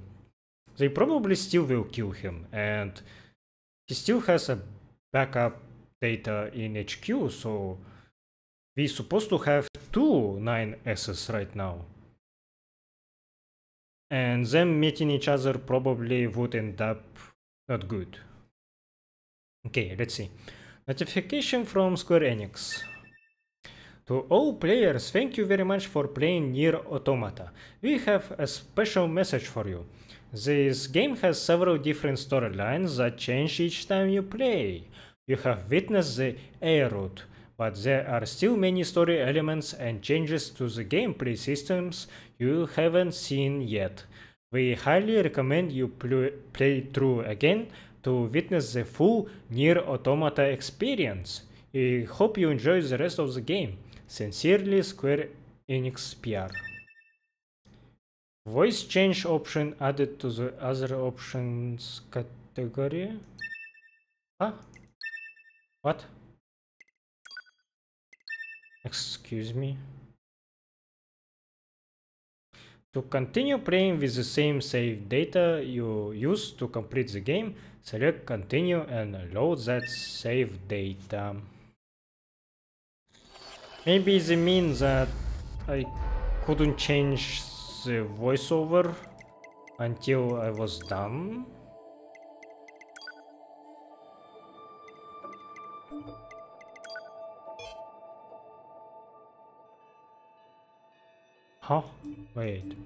they probably still will kill him, and he still has a backup data in HQ. So we're supposed to have two 9Ss right now. And them meeting each other probably would end up not good. Okay, let's see. Notification from Square Enix. To all players, thank you very much for playing Nier Automata. We have a special message for you. This game has several different storylines that change each time you play. You have witnessed the A route, but there are still many story elements and changes to the gameplay systems you haven't seen yet. We highly recommend you pl play through again to witness the full Nier Automata experience. I hope you enjoy the rest of the game. Sincerely, Square Enix PR. Voice change option added to the other options category. Huh? What? Excuse me. To continue playing with the same save data you used to complete the game, select continue and load that save data. Maybe they mean that I couldn't change the voiceover until I was done. Huh? Wait.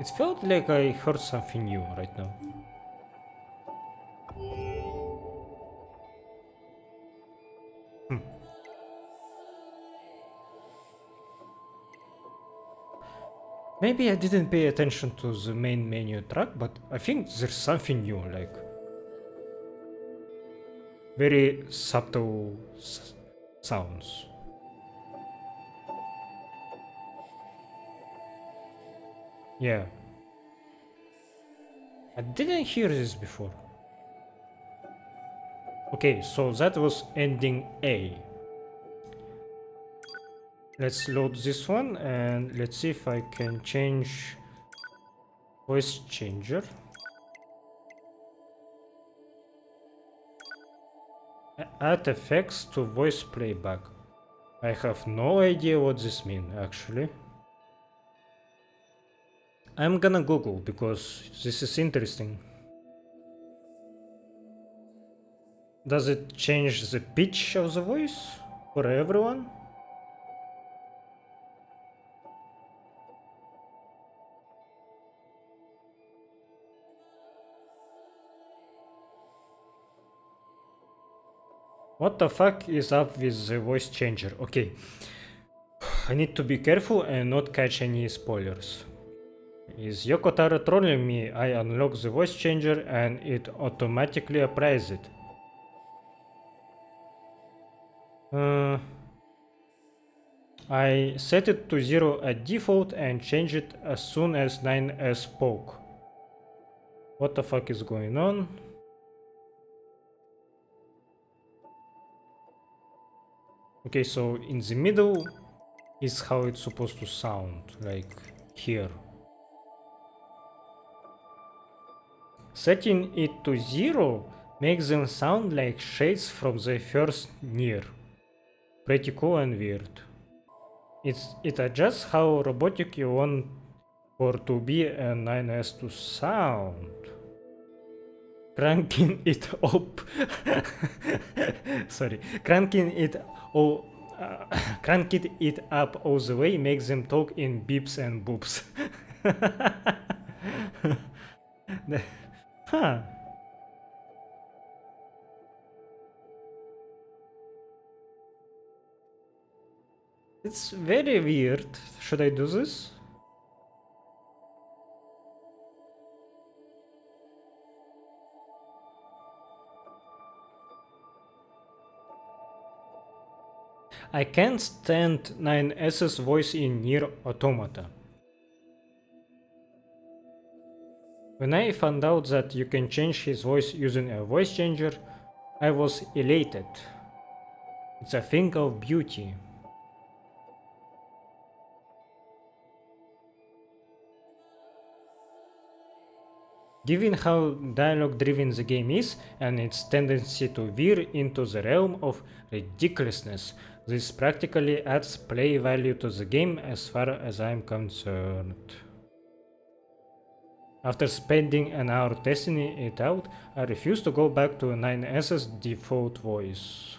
It felt like I heard something new right now. Hmm. Maybe I didn't pay attention to the main menu track, but I think there's something new, like very subtle sounds. Yeah. I didn't hear this before. Okay, so that was ending A. Let's load this one and let's see if I can change voice changer. Add effects to voice playback. I have no idea what this means actually. I'm gonna Google because this is interesting. Does it change the pitch of the voice for everyone? What the fuck is up with the voice changer? Okay. I need to be careful and not catch any spoilers. Is Yoko Taro trolling me? I unlock the voice changer and it automatically applies it. Uh, I set it to 0 at default and change it as soon as 9s spoke. What the fuck is going on? Okay, so in the middle is how it's supposed to sound, like here. Setting it to zero makes them sound like shades from the first Nier. Pretty cool and weird. It's, it adjusts how robotic you want for to be a 9S to sound. Cranking it up. Sorry. Cranking it oh, uh, cranking it up all the way makes them talk in beeps and boops. huh. It's very weird. Should I do this? I can't stand 9S's voice in Nier Automata. When I found out that you can change his voice using a voice changer, I was elated. It's a thing of beauty. Given how dialogue driven the game is and its tendency to veer into the realm of ridiculousness, this practically adds play value to the game as far as I'm concerned. After spending an hour testing it out, I refuse to go back to 9S's default voice.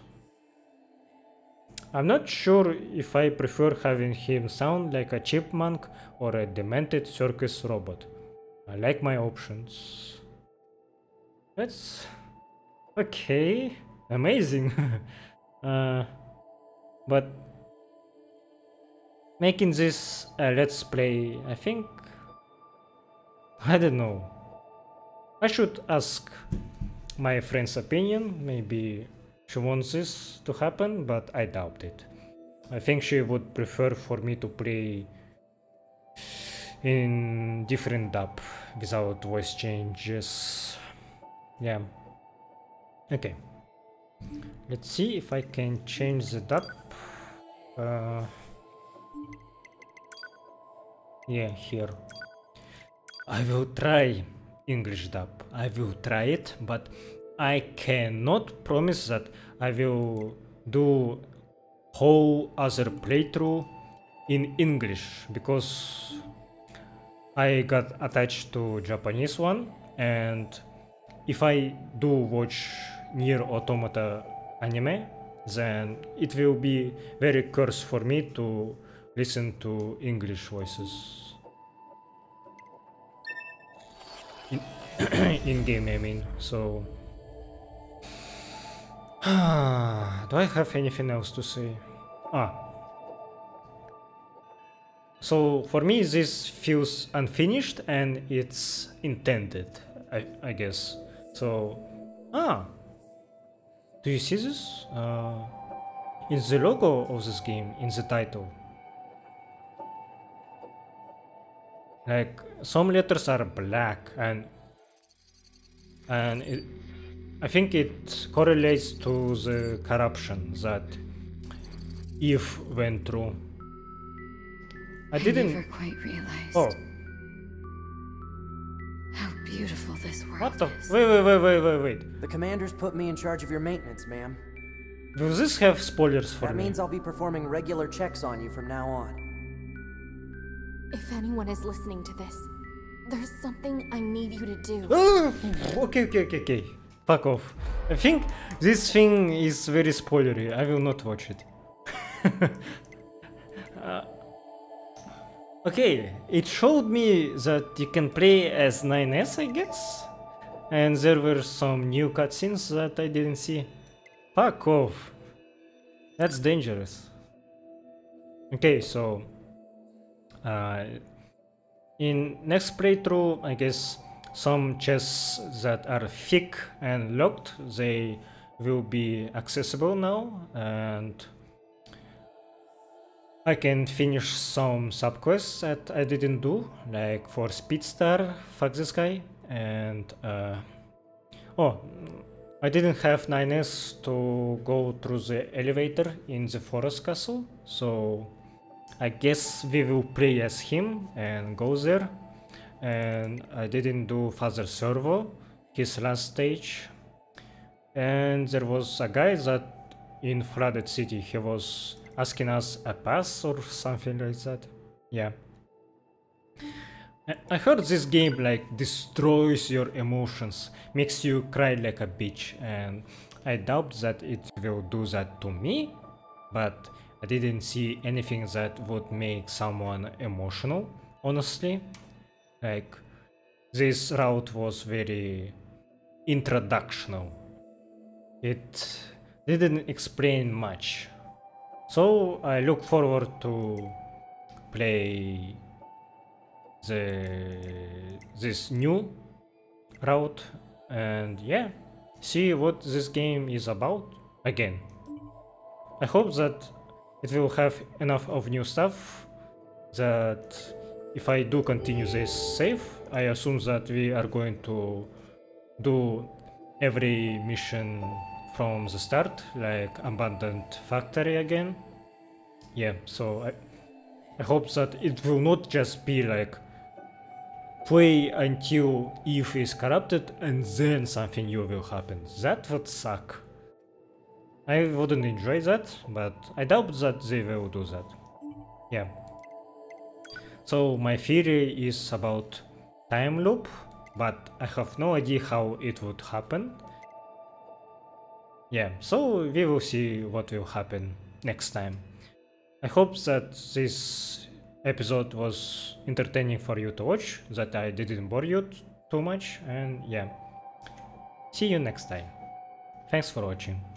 I'm not sure if I prefer having him sound like a chipmunk or a demented circus robot. I like my options. That's okay. Amazing. uh, but making this a let's play, I think... I don't know. I should ask my friend's opinion, maybe she wants this to happen, but I doubt it. I think she would prefer for me to play in different dub without voice changes. Yeah. Okay. Let's see if I can change the dub. Uh, yeah, here. I will try English dub. I will try it, but I cannot promise that I will do whole other playthrough in English because I got attached to Japanese one and if I do watch Nier Automata anime then it will be very curse for me to listen to English voices in, in game I mean so. Do I have anything else to say? Ah. So for me this feels unfinished and it's intended I, I guess. So ah. Do you see this? Uh, in the logo of this game, in the title. Like, some letters are black and... And it, I think it correlates to the corruption that Eve went through. I didn't... Never quite realized. Oh. How beautiful this world What the? is. Wait, wait, wait, wait, wait, wait. The commanders put me in charge of your maintenance, ma'am. Does this have spoilers for That me? means I'll be performing regular checks on you from now on. If anyone is listening to this, there's something I need you to do. Okay, okay, okay, okay. Fuck off. I think this thing is very spoilery. I will not watch it. Uh, okay, it showed me that you can play as 9S, I guess? And there were some new cutscenes that I didn't see. Fuck off. That's dangerous. Okay, so... Uh, in next playthrough, I guess some chests that are thick and locked, they will be accessible now and I can finish some subquests that I didn't do, like for Speedstar, fuck this guy, and uh, oh, I didn't have 9s to go through the elevator in the forest castle, so I guess we will play as him and go there. And I didn't do Father Servo, his last stage. And there was a guy that in Flooded City, he was asking us a pass or something like that. Yeah. I- heard this game like destroys your emotions, makes you cry like a bitch, and I doubt that it will do that to me, but I didn't see anything that would make someone emotional, honestly. Like, this route was very introductional. It didn't explain much. So I look forward to play the this new route and yeah see what this game is about again i hope that it will have enough of new stuff that if i do continue this save i assume that we are going to do every mission from the start like abandoned factory again yeah so i i hope that it will not just be like play until Eve is corrupted and then something new will happen. That would suck. I wouldn't enjoy that, but I doubt that they will do that. Yeah. So my theory is about time loop, but I have no idea how it would happen. Yeah, so we will see what will happen next time. I hope that this episode was entertaining for you to watch, that I didn't bore you too much, and yeah. See you next time. Thanks for watching.